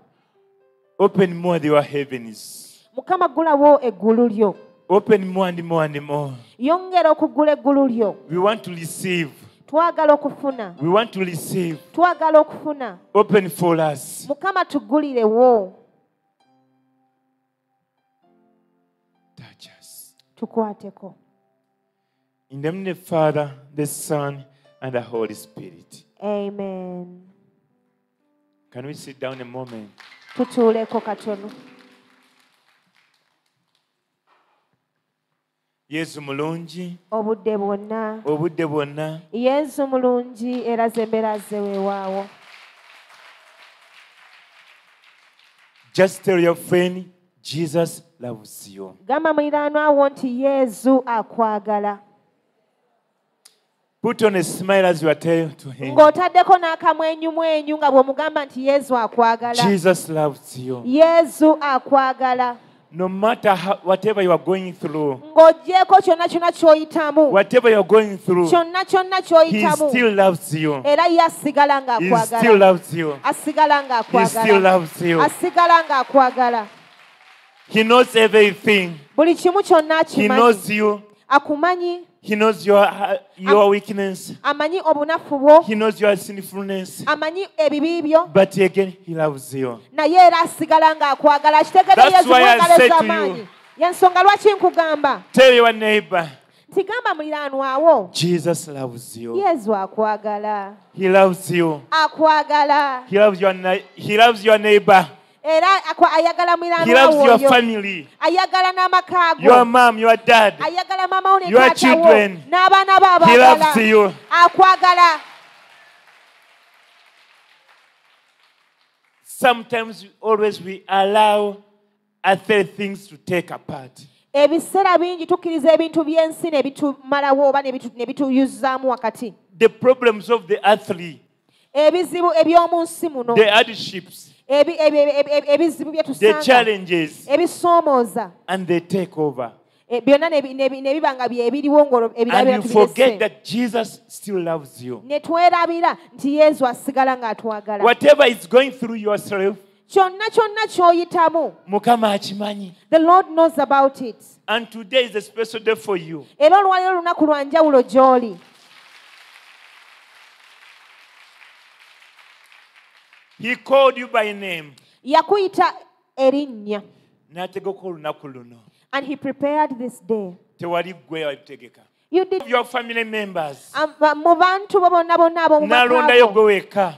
[SPEAKER 4] Open more your heavens.
[SPEAKER 1] mukama gulawo eggulu lyo
[SPEAKER 4] Open more and more and more.
[SPEAKER 1] yongera okugula eggulu lyo
[SPEAKER 4] We want to receive.
[SPEAKER 1] twagala okufuna
[SPEAKER 4] We want to receive.
[SPEAKER 1] twagala okufuna
[SPEAKER 4] Open for us.
[SPEAKER 1] mukama
[SPEAKER 4] Touch us.
[SPEAKER 1] tukwateko
[SPEAKER 4] In the name of the Father, the Son, and the Holy Spirit.
[SPEAKER 1] amen
[SPEAKER 4] Can we sit down a moment?
[SPEAKER 1] tutuuleko katono
[SPEAKER 4] yesu mulungi
[SPEAKER 1] obudde bwonna.
[SPEAKER 4] obudde bwonna.
[SPEAKER 1] Yesu mulungi era zembeera ze weewaawo.
[SPEAKER 4] Just tell your friend jesus loves you.
[SPEAKER 1] Gamba muliraanwa wo nti yesu akwagala.
[SPEAKER 4] Put on a smile as you are telling to him.
[SPEAKER 1] Ng'otaddeko n'akamwenyumwenyu nga bw'omugamba nti yesu akwagala.
[SPEAKER 4] Jesus loves you.
[SPEAKER 1] Yesu akwagala
[SPEAKER 4] no matter how, whatever you are going through
[SPEAKER 1] ng'oggyeko kyonna kyonna ky'oyitamu
[SPEAKER 4] whatever you are going through
[SPEAKER 1] kyonna kyonna
[SPEAKER 4] he still loves you.
[SPEAKER 1] Era ye asigala
[SPEAKER 4] he
[SPEAKER 1] ng'akwagala
[SPEAKER 4] still loves you.
[SPEAKER 1] Asigala
[SPEAKER 4] he still loves you.
[SPEAKER 1] Asigala ng'akwagala
[SPEAKER 4] he knows everything.
[SPEAKER 1] Buli kimu kyonna
[SPEAKER 4] he knows you.
[SPEAKER 1] Akumanyi
[SPEAKER 4] he knows your your weakness.
[SPEAKER 1] amanyi obunafu bwo.
[SPEAKER 4] He knows your sinfulness.
[SPEAKER 1] Amanyi ebibi byo
[SPEAKER 4] but again he loves you.
[SPEAKER 1] Naye era asigala ng'akwagala.
[SPEAKER 4] That's
[SPEAKER 1] yesu
[SPEAKER 4] to
[SPEAKER 1] ez'amaanyi
[SPEAKER 4] you.
[SPEAKER 1] yensonga lwaki nkugamba?
[SPEAKER 4] tell your neighbor
[SPEAKER 1] nti gamba muliraanwawo
[SPEAKER 4] jesus loves you.
[SPEAKER 1] Yesu akwagala.
[SPEAKER 4] He loves you.
[SPEAKER 1] Akwagala.
[SPEAKER 4] He loves your he loves your neighbor
[SPEAKER 1] era ayagala
[SPEAKER 4] he
[SPEAKER 1] muliraanwawo
[SPEAKER 4] loves your
[SPEAKER 1] oyo
[SPEAKER 4] family.
[SPEAKER 1] Ayagala n'amaka go
[SPEAKER 4] your mom your dad.
[SPEAKER 1] Ayagala maama wo ne
[SPEAKER 4] Your
[SPEAKER 1] taata wo.
[SPEAKER 4] children.
[SPEAKER 1] n'abaana bo abaagala. akwagala.
[SPEAKER 4] Sometimes always we allow other things to take apart.
[SPEAKER 1] Ebiseera bingi tukkiriza ebintu by'ensi ne bitumalawo oba ne bitu- ne bituyuzaamu wakati.
[SPEAKER 4] The problems of the earthly.
[SPEAKER 1] Ebizibu eby'omu nsi muno.
[SPEAKER 4] The hardships
[SPEAKER 1] ebizibu bye
[SPEAKER 4] the challenges.
[SPEAKER 1] Ebisoomooza
[SPEAKER 4] and they take over.
[SPEAKER 1] Byonna nga
[SPEAKER 4] and you forget that jesus still loves you.
[SPEAKER 1] Twerabira nti yesu asigala ng'atwagala.
[SPEAKER 4] Whatever is going through yourself
[SPEAKER 1] kyonna kyonna ky'oyitamu
[SPEAKER 4] mukama akimanyi.
[SPEAKER 1] the lord knows about it.
[SPEAKER 4] And today is a special day for you.
[SPEAKER 1] Era olwaliro olunaku lwa njawulo gy'oli
[SPEAKER 4] he called you by name.
[SPEAKER 1] Yakuyita erinnya
[SPEAKER 4] n'ategeka olunaku luno.
[SPEAKER 1] And he prepared this day.
[SPEAKER 4] Tewali ggwe wabitegeka
[SPEAKER 1] you did
[SPEAKER 4] your family members.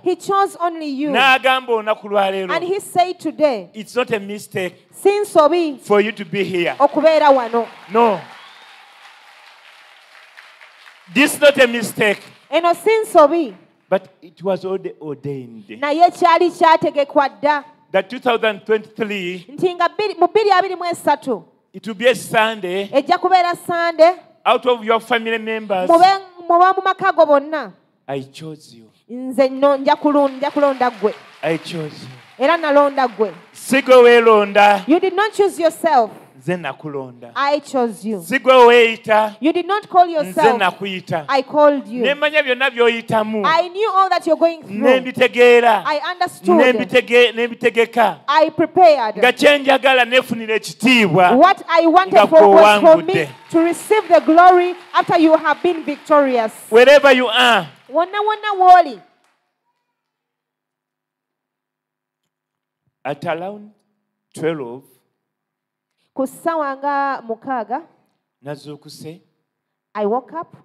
[SPEAKER 1] He chose only you.
[SPEAKER 4] N'agamba olunaku lwaleero
[SPEAKER 1] and he said today
[SPEAKER 4] it's not a mistake for you to be here. no. This is not a mistake.
[SPEAKER 1] Eno si nsobi
[SPEAKER 4] but it was already ordained.
[SPEAKER 1] Naye kyali kyategekwa dda.
[SPEAKER 4] That 2023
[SPEAKER 1] nti nga bbiri- mu
[SPEAKER 4] it will be a sunday
[SPEAKER 1] ejja kubeera sande
[SPEAKER 4] out of your family members.
[SPEAKER 1] Muba mu maka go bonna.
[SPEAKER 4] I chose you.
[SPEAKER 1] Nze no nja kulon- nja kulonda ggwe.
[SPEAKER 4] I chose you.
[SPEAKER 1] Era nalonda ggwe.
[SPEAKER 4] Sigo gwe
[SPEAKER 1] you did not choose yourself i chose you. You did not call yourself. i called you. I knew all that you're going through. I understood. I prepared. What i wanted for was for me to receive the glory after you have been victorious.
[SPEAKER 4] Wherever you are
[SPEAKER 1] wonna
[SPEAKER 4] at around 12
[SPEAKER 1] ku ssaawa nga mukaaga
[SPEAKER 4] nazuukuse
[SPEAKER 1] i woke up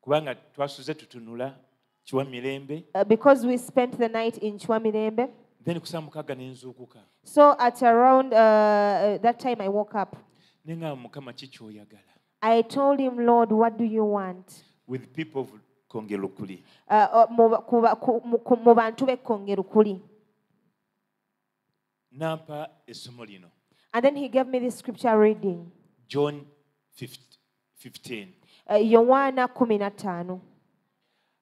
[SPEAKER 4] kubanga twasuze tutunula kiwa mirembe
[SPEAKER 1] uh, because we spent the night in chwamirembe
[SPEAKER 4] then ku saa mukaaga ne nzuukuka.
[SPEAKER 1] So at around uh, uh, that time i woke up.
[SPEAKER 4] Ne ngamba mukama ki kyoyagala
[SPEAKER 1] i told him lord what do you want?
[SPEAKER 4] With people of kongerukuli.
[SPEAKER 1] Uh, mu bantu b'ekkongerukuli
[SPEAKER 4] nampa essomo lino
[SPEAKER 1] and then he gave me this scripture reading.
[SPEAKER 4] John 15
[SPEAKER 1] uh, yowaana kumi na ttaano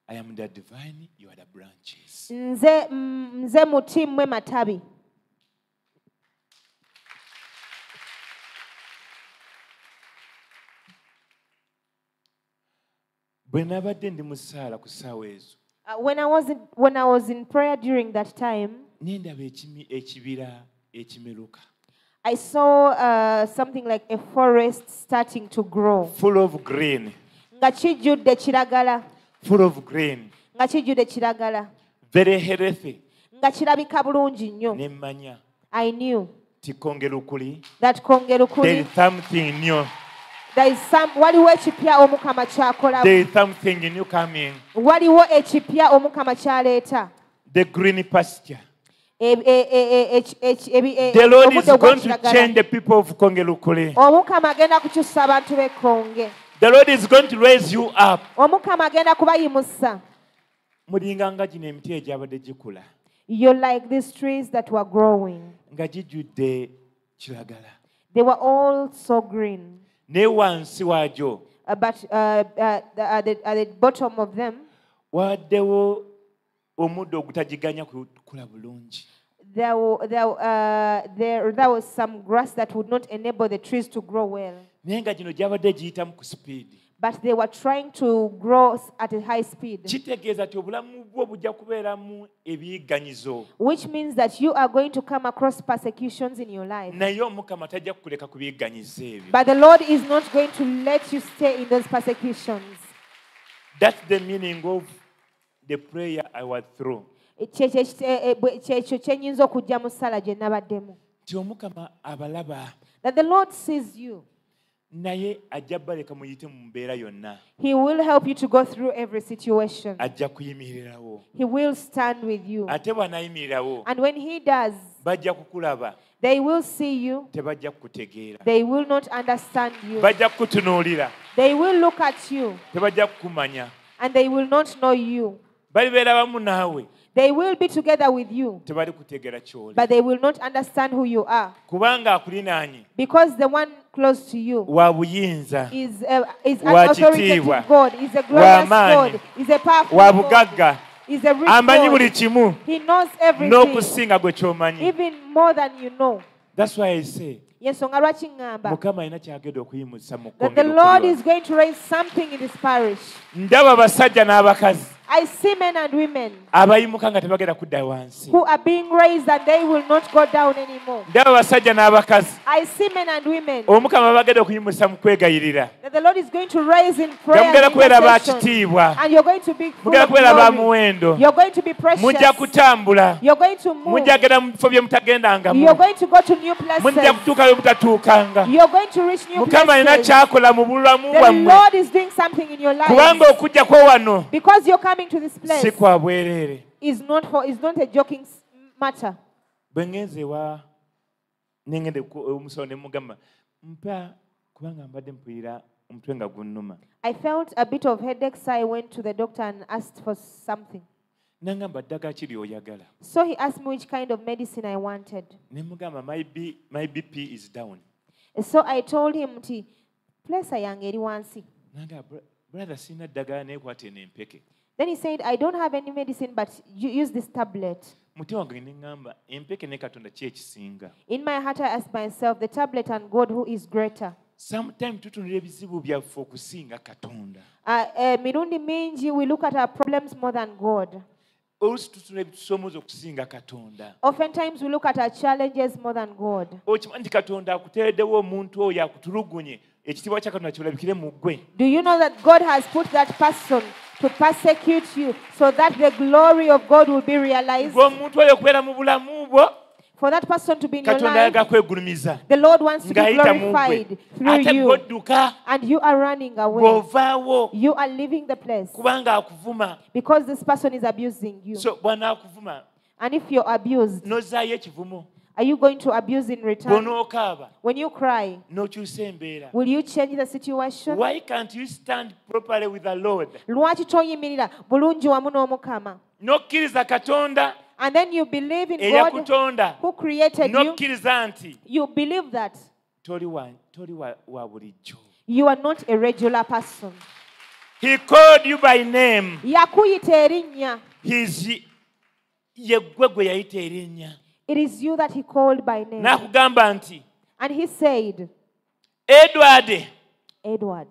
[SPEAKER 4] i am the divine you are the branches.
[SPEAKER 1] Nze nze muti mmwe matabi.
[SPEAKER 4] Bwe nabadde ndi mu ssaala ku ssaawa ezo
[SPEAKER 1] Uh, when, I was in, when I was in prayer during that time,
[SPEAKER 4] nendaba ekibira ekimeruka
[SPEAKER 1] I saw uh, something like a forest starting to grow.
[SPEAKER 4] full of green.
[SPEAKER 1] Nga kijjudde kiragala,
[SPEAKER 4] full of green.
[SPEAKER 1] Nga kijjudde kiragala,
[SPEAKER 4] very healthy.
[SPEAKER 1] Nga kirabika bulungi nnyo.
[SPEAKER 4] nemmanya
[SPEAKER 1] I knew
[SPEAKER 4] tikongerukuli
[SPEAKER 1] that kongeru
[SPEAKER 4] there is something new.
[SPEAKER 1] There is some, waliwo ekipya omukama kyakola,
[SPEAKER 4] there is something new coming.
[SPEAKER 1] Waliwo ekipya omukama kyaleeta.
[SPEAKER 4] the green pasture the lord is going to change the people of Konge Lukuli
[SPEAKER 1] omukama agenda kukyusa abantu b'ekkonge
[SPEAKER 4] the lord is going to raise you up.
[SPEAKER 1] Omukama agenda kubayimusa.
[SPEAKER 4] Mulinga nga gino emiti egyabadde gikula.
[SPEAKER 1] You're like these trees that were growing.
[SPEAKER 4] Nga gijjudde kiragala.
[SPEAKER 1] They were all so green.
[SPEAKER 4] Naye wansi waagyo.
[SPEAKER 1] Uh, but uh, uh, the- at, the, at the bottom of them
[SPEAKER 4] waddewo omuddo ogutagiganya bulungi.
[SPEAKER 1] There, there, uh, there, there was some grass that would not enable the trees to grow well.
[SPEAKER 4] Naye nga gino gyabadde giyitamu ku sipiidi
[SPEAKER 1] but they were trying to grow at a high speed.
[SPEAKER 4] Kitegeeza nti obulamu bwo bujja kubeeramu ebiyigganyizo
[SPEAKER 1] which means that you are going to come across persecutions in your life.
[SPEAKER 4] Naye omukama tajja kukuleka ku biyigganyizo ebyo.
[SPEAKER 1] But the lord is not going to let you stay in those persecutions.
[SPEAKER 4] Thats the meaning of the prayer i was through
[SPEAKER 1] Kye- kye- kye- eh, kyekyo kyenyinza okujja mu ssala gye nabaddemu.
[SPEAKER 4] Nti omukama abalaba
[SPEAKER 1] that the lord sees you.
[SPEAKER 4] naye ajja baleka muyite mu mbeera yonna.
[SPEAKER 1] He will help you to go through every situation.
[SPEAKER 4] Ajja kuyimirirawo.
[SPEAKER 1] He will stand with you.
[SPEAKER 4] Ate bw'anaayimirirawo
[SPEAKER 1] and when he does
[SPEAKER 4] bajja kukulaba
[SPEAKER 1] they will see you.
[SPEAKER 4] tebajja kukutegeera.
[SPEAKER 1] They will not understand you.
[SPEAKER 4] Bajja kukutunuulira
[SPEAKER 1] they will look at you.
[SPEAKER 4] tebajja kukumanya.
[SPEAKER 1] And they will not know you.
[SPEAKER 4] Balibeera bamu naawe
[SPEAKER 1] they will be together with you
[SPEAKER 4] tebali kutegeera kyoli.
[SPEAKER 1] but they will not understand who you are.
[SPEAKER 4] Kubanga akulinaanye
[SPEAKER 1] because the one close to you
[SPEAKER 4] wa buyinza.
[SPEAKER 1] is, uh, is an
[SPEAKER 4] Wa
[SPEAKER 1] authoritative
[SPEAKER 4] kitiibwa.
[SPEAKER 1] God, is a glorious. God, is a powerful
[SPEAKER 4] wa
[SPEAKER 1] God,
[SPEAKER 4] bugagga.
[SPEAKER 1] A
[SPEAKER 4] amanyi
[SPEAKER 1] God.
[SPEAKER 4] buli kimu. N'okusinga gwe kyomanyi.
[SPEAKER 1] More than you know.
[SPEAKER 4] thats why i say
[SPEAKER 1] yensonga lwaki ŋŋamba that the Lord is going to raise something in this parish.
[SPEAKER 4] ndaba abasajja n'abakazi
[SPEAKER 1] I see men and women
[SPEAKER 4] abayimuka nga tebagenda kudda wansi
[SPEAKER 1] who are being raised and they will not go down anymore.
[SPEAKER 4] ndaba abasajja n'abakazi
[SPEAKER 1] I see men and women
[SPEAKER 4] omukama bagenda okuyimusa mu kwegayirira
[SPEAKER 1] that the Lord is going to raise in prayer
[SPEAKER 4] mugenda kubeera ba kitiibwa
[SPEAKER 1] and you're going to be full
[SPEAKER 4] mugenda kubeera ba muwendo
[SPEAKER 1] You're going to be precious.
[SPEAKER 4] mujja kutambula
[SPEAKER 1] You're going to move.
[SPEAKER 4] mujja genda mu bifo bye
[SPEAKER 1] You're
[SPEAKER 4] mutagendangamu
[SPEAKER 1] going to go to new
[SPEAKER 4] mujja
[SPEAKER 1] places.
[SPEAKER 4] kutuuka bye mutatuukanga
[SPEAKER 1] You're going to reach new
[SPEAKER 4] mukama alina
[SPEAKER 1] places.
[SPEAKER 4] kyakola mu bulamu
[SPEAKER 1] The
[SPEAKER 4] bwammwe
[SPEAKER 1] Lord is doing something in your
[SPEAKER 4] kubanga
[SPEAKER 1] life.
[SPEAKER 4] okujja kwo wano
[SPEAKER 1] Because you're coming to this place
[SPEAKER 4] si kwa bwereere
[SPEAKER 1] is not for is not a joking s- matter.
[SPEAKER 4] bwe ewa ne mugamba mpa kubanga mbadde mpulira omutwe nga gunnuma
[SPEAKER 1] I felt a bit of headache, so I went to the doctor and asked for something.
[SPEAKER 4] nangamba ddagala ki ly'oyagala
[SPEAKER 1] So he asked me which kind of medicine I wanted.
[SPEAKER 4] ne mugamba my, B, my bp is down
[SPEAKER 1] So I told him, nti place yange eri wansi."
[SPEAKER 4] nanga brother sina ddagala naye kwata eno empeke
[SPEAKER 1] Then he said, I don't have any medicine, but you use this tablet.
[SPEAKER 4] mutima wange ne empeke ne katonda ki ekisinga
[SPEAKER 1] In my heart, I asked myself, the tablet and God, who is greater?
[SPEAKER 4] sometime tutunula ebizibu byaffe okusinga katonda
[SPEAKER 1] Uh, uh, mirundi mingi, we look at our problems more than God.
[SPEAKER 4] oluusi tutunula ebitusoomooza okusinga katonda
[SPEAKER 1] Oftentimes, we look at our challenges more than God.
[SPEAKER 4] okimanyi nti katonda akuteereddewo omuntu oyo akutulugunye ekitiibwa kya katonda kirabikire mu ggwe
[SPEAKER 1] Do you know that God has put that person to persecute you so that the glory of God will be realized?
[SPEAKER 4] gwe omuntu oyo okubeera mu bulamu bwo
[SPEAKER 1] For that person to be in your life, the Lord wants to be glorified through you. And you are running away. You are leaving the place because this person is abusing you. And if you're abused, are you going to abuse in return? When you cry,
[SPEAKER 4] n'okyusa embeera
[SPEAKER 1] will you change the situation?
[SPEAKER 4] why can't you stand properly with the lord?
[SPEAKER 1] Lwaki toyimirira bulungi wamu n'omukama
[SPEAKER 4] n'okkiriza katonda.
[SPEAKER 1] And then you believe in god
[SPEAKER 4] eyakutonda
[SPEAKER 1] who created you.
[SPEAKER 4] N'okkiriza nti
[SPEAKER 1] you believe that
[SPEAKER 4] toli wa, toli wa, wa bulijjo.
[SPEAKER 1] you are not a regular person.
[SPEAKER 4] He called you by name.
[SPEAKER 1] Yakuyita erinnya.
[SPEAKER 4] He's ye gwe gwe yayita erinnya
[SPEAKER 1] it is you that he called by name.
[SPEAKER 4] N'akugamba nti
[SPEAKER 1] and he said
[SPEAKER 4] edward
[SPEAKER 1] edward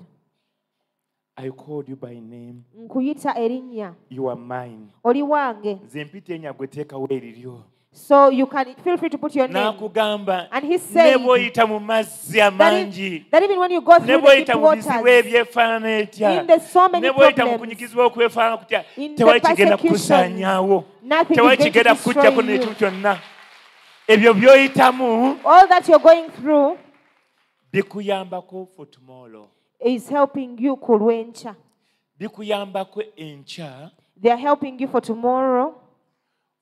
[SPEAKER 4] i called you by name.
[SPEAKER 1] nkuyita erinnya.
[SPEAKER 4] You are mine.
[SPEAKER 1] Oli wange.
[SPEAKER 4] Nze mpita enya gwe teekawo eriryo.
[SPEAKER 1] So you can feel free to put your name.
[SPEAKER 4] N'akugamba
[SPEAKER 1] And he
[SPEAKER 4] ne
[SPEAKER 1] said
[SPEAKER 4] bw'oyita mu mazzi
[SPEAKER 1] that,
[SPEAKER 4] amangi
[SPEAKER 1] that even when you go
[SPEAKER 4] ne
[SPEAKER 1] through the deep
[SPEAKER 4] mu bizibu
[SPEAKER 1] waters
[SPEAKER 4] etya.
[SPEAKER 1] In the so many
[SPEAKER 4] ne bw'oyita mu
[SPEAKER 1] problems,
[SPEAKER 4] kutya.
[SPEAKER 1] in the
[SPEAKER 4] tewali kigenda
[SPEAKER 1] persecutions,
[SPEAKER 4] kukusaanyaawo.
[SPEAKER 1] nothing is
[SPEAKER 4] tewali
[SPEAKER 1] going to
[SPEAKER 4] kigenda
[SPEAKER 1] destroy you.
[SPEAKER 4] kyonna ebyo by'oyitamu
[SPEAKER 1] all that you're going through
[SPEAKER 4] bikuyambako for tomorrow.
[SPEAKER 1] is helping you ku lw'enkya
[SPEAKER 4] bikuyambako enkya
[SPEAKER 1] they are helping you for tomorrow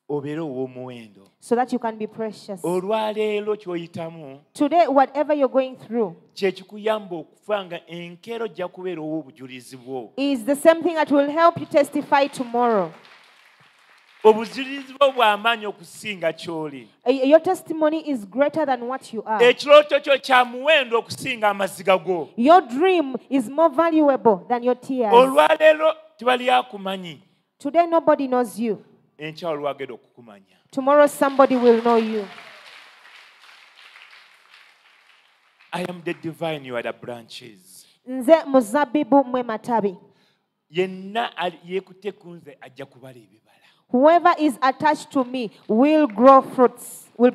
[SPEAKER 4] obeere ow'omuwendo.
[SPEAKER 1] so that you can be precious.
[SPEAKER 4] olwaleero ky'oyitamu
[SPEAKER 1] Today, whatever you're going through
[SPEAKER 4] kye kikuyamba okufa nga enkeero ojja kubeera ow'obujulizi bwo.
[SPEAKER 1] is the same thing that will help you testify tomorrow.
[SPEAKER 4] Obujulizi bwo bw'amaanyi okusinga ky'oli
[SPEAKER 1] Your testimony is greater than what you are.
[SPEAKER 4] ekirooto kyo kya muwendo okusinga amaziga go
[SPEAKER 1] Your dream is more valuable than your tears.
[SPEAKER 4] olwaleero tebali akumanyi
[SPEAKER 1] Today, nobody knows you.
[SPEAKER 4] enkya olwagenda okukumanya
[SPEAKER 1] Tomorrow, somebody will know you.
[SPEAKER 4] i am the divine you are the branches
[SPEAKER 1] Nze muzabbibu mwe matabi.
[SPEAKER 4] yenna yeekutte ku nze ajja kubala ebibala
[SPEAKER 1] Whoever is attached to me will grow fruits, will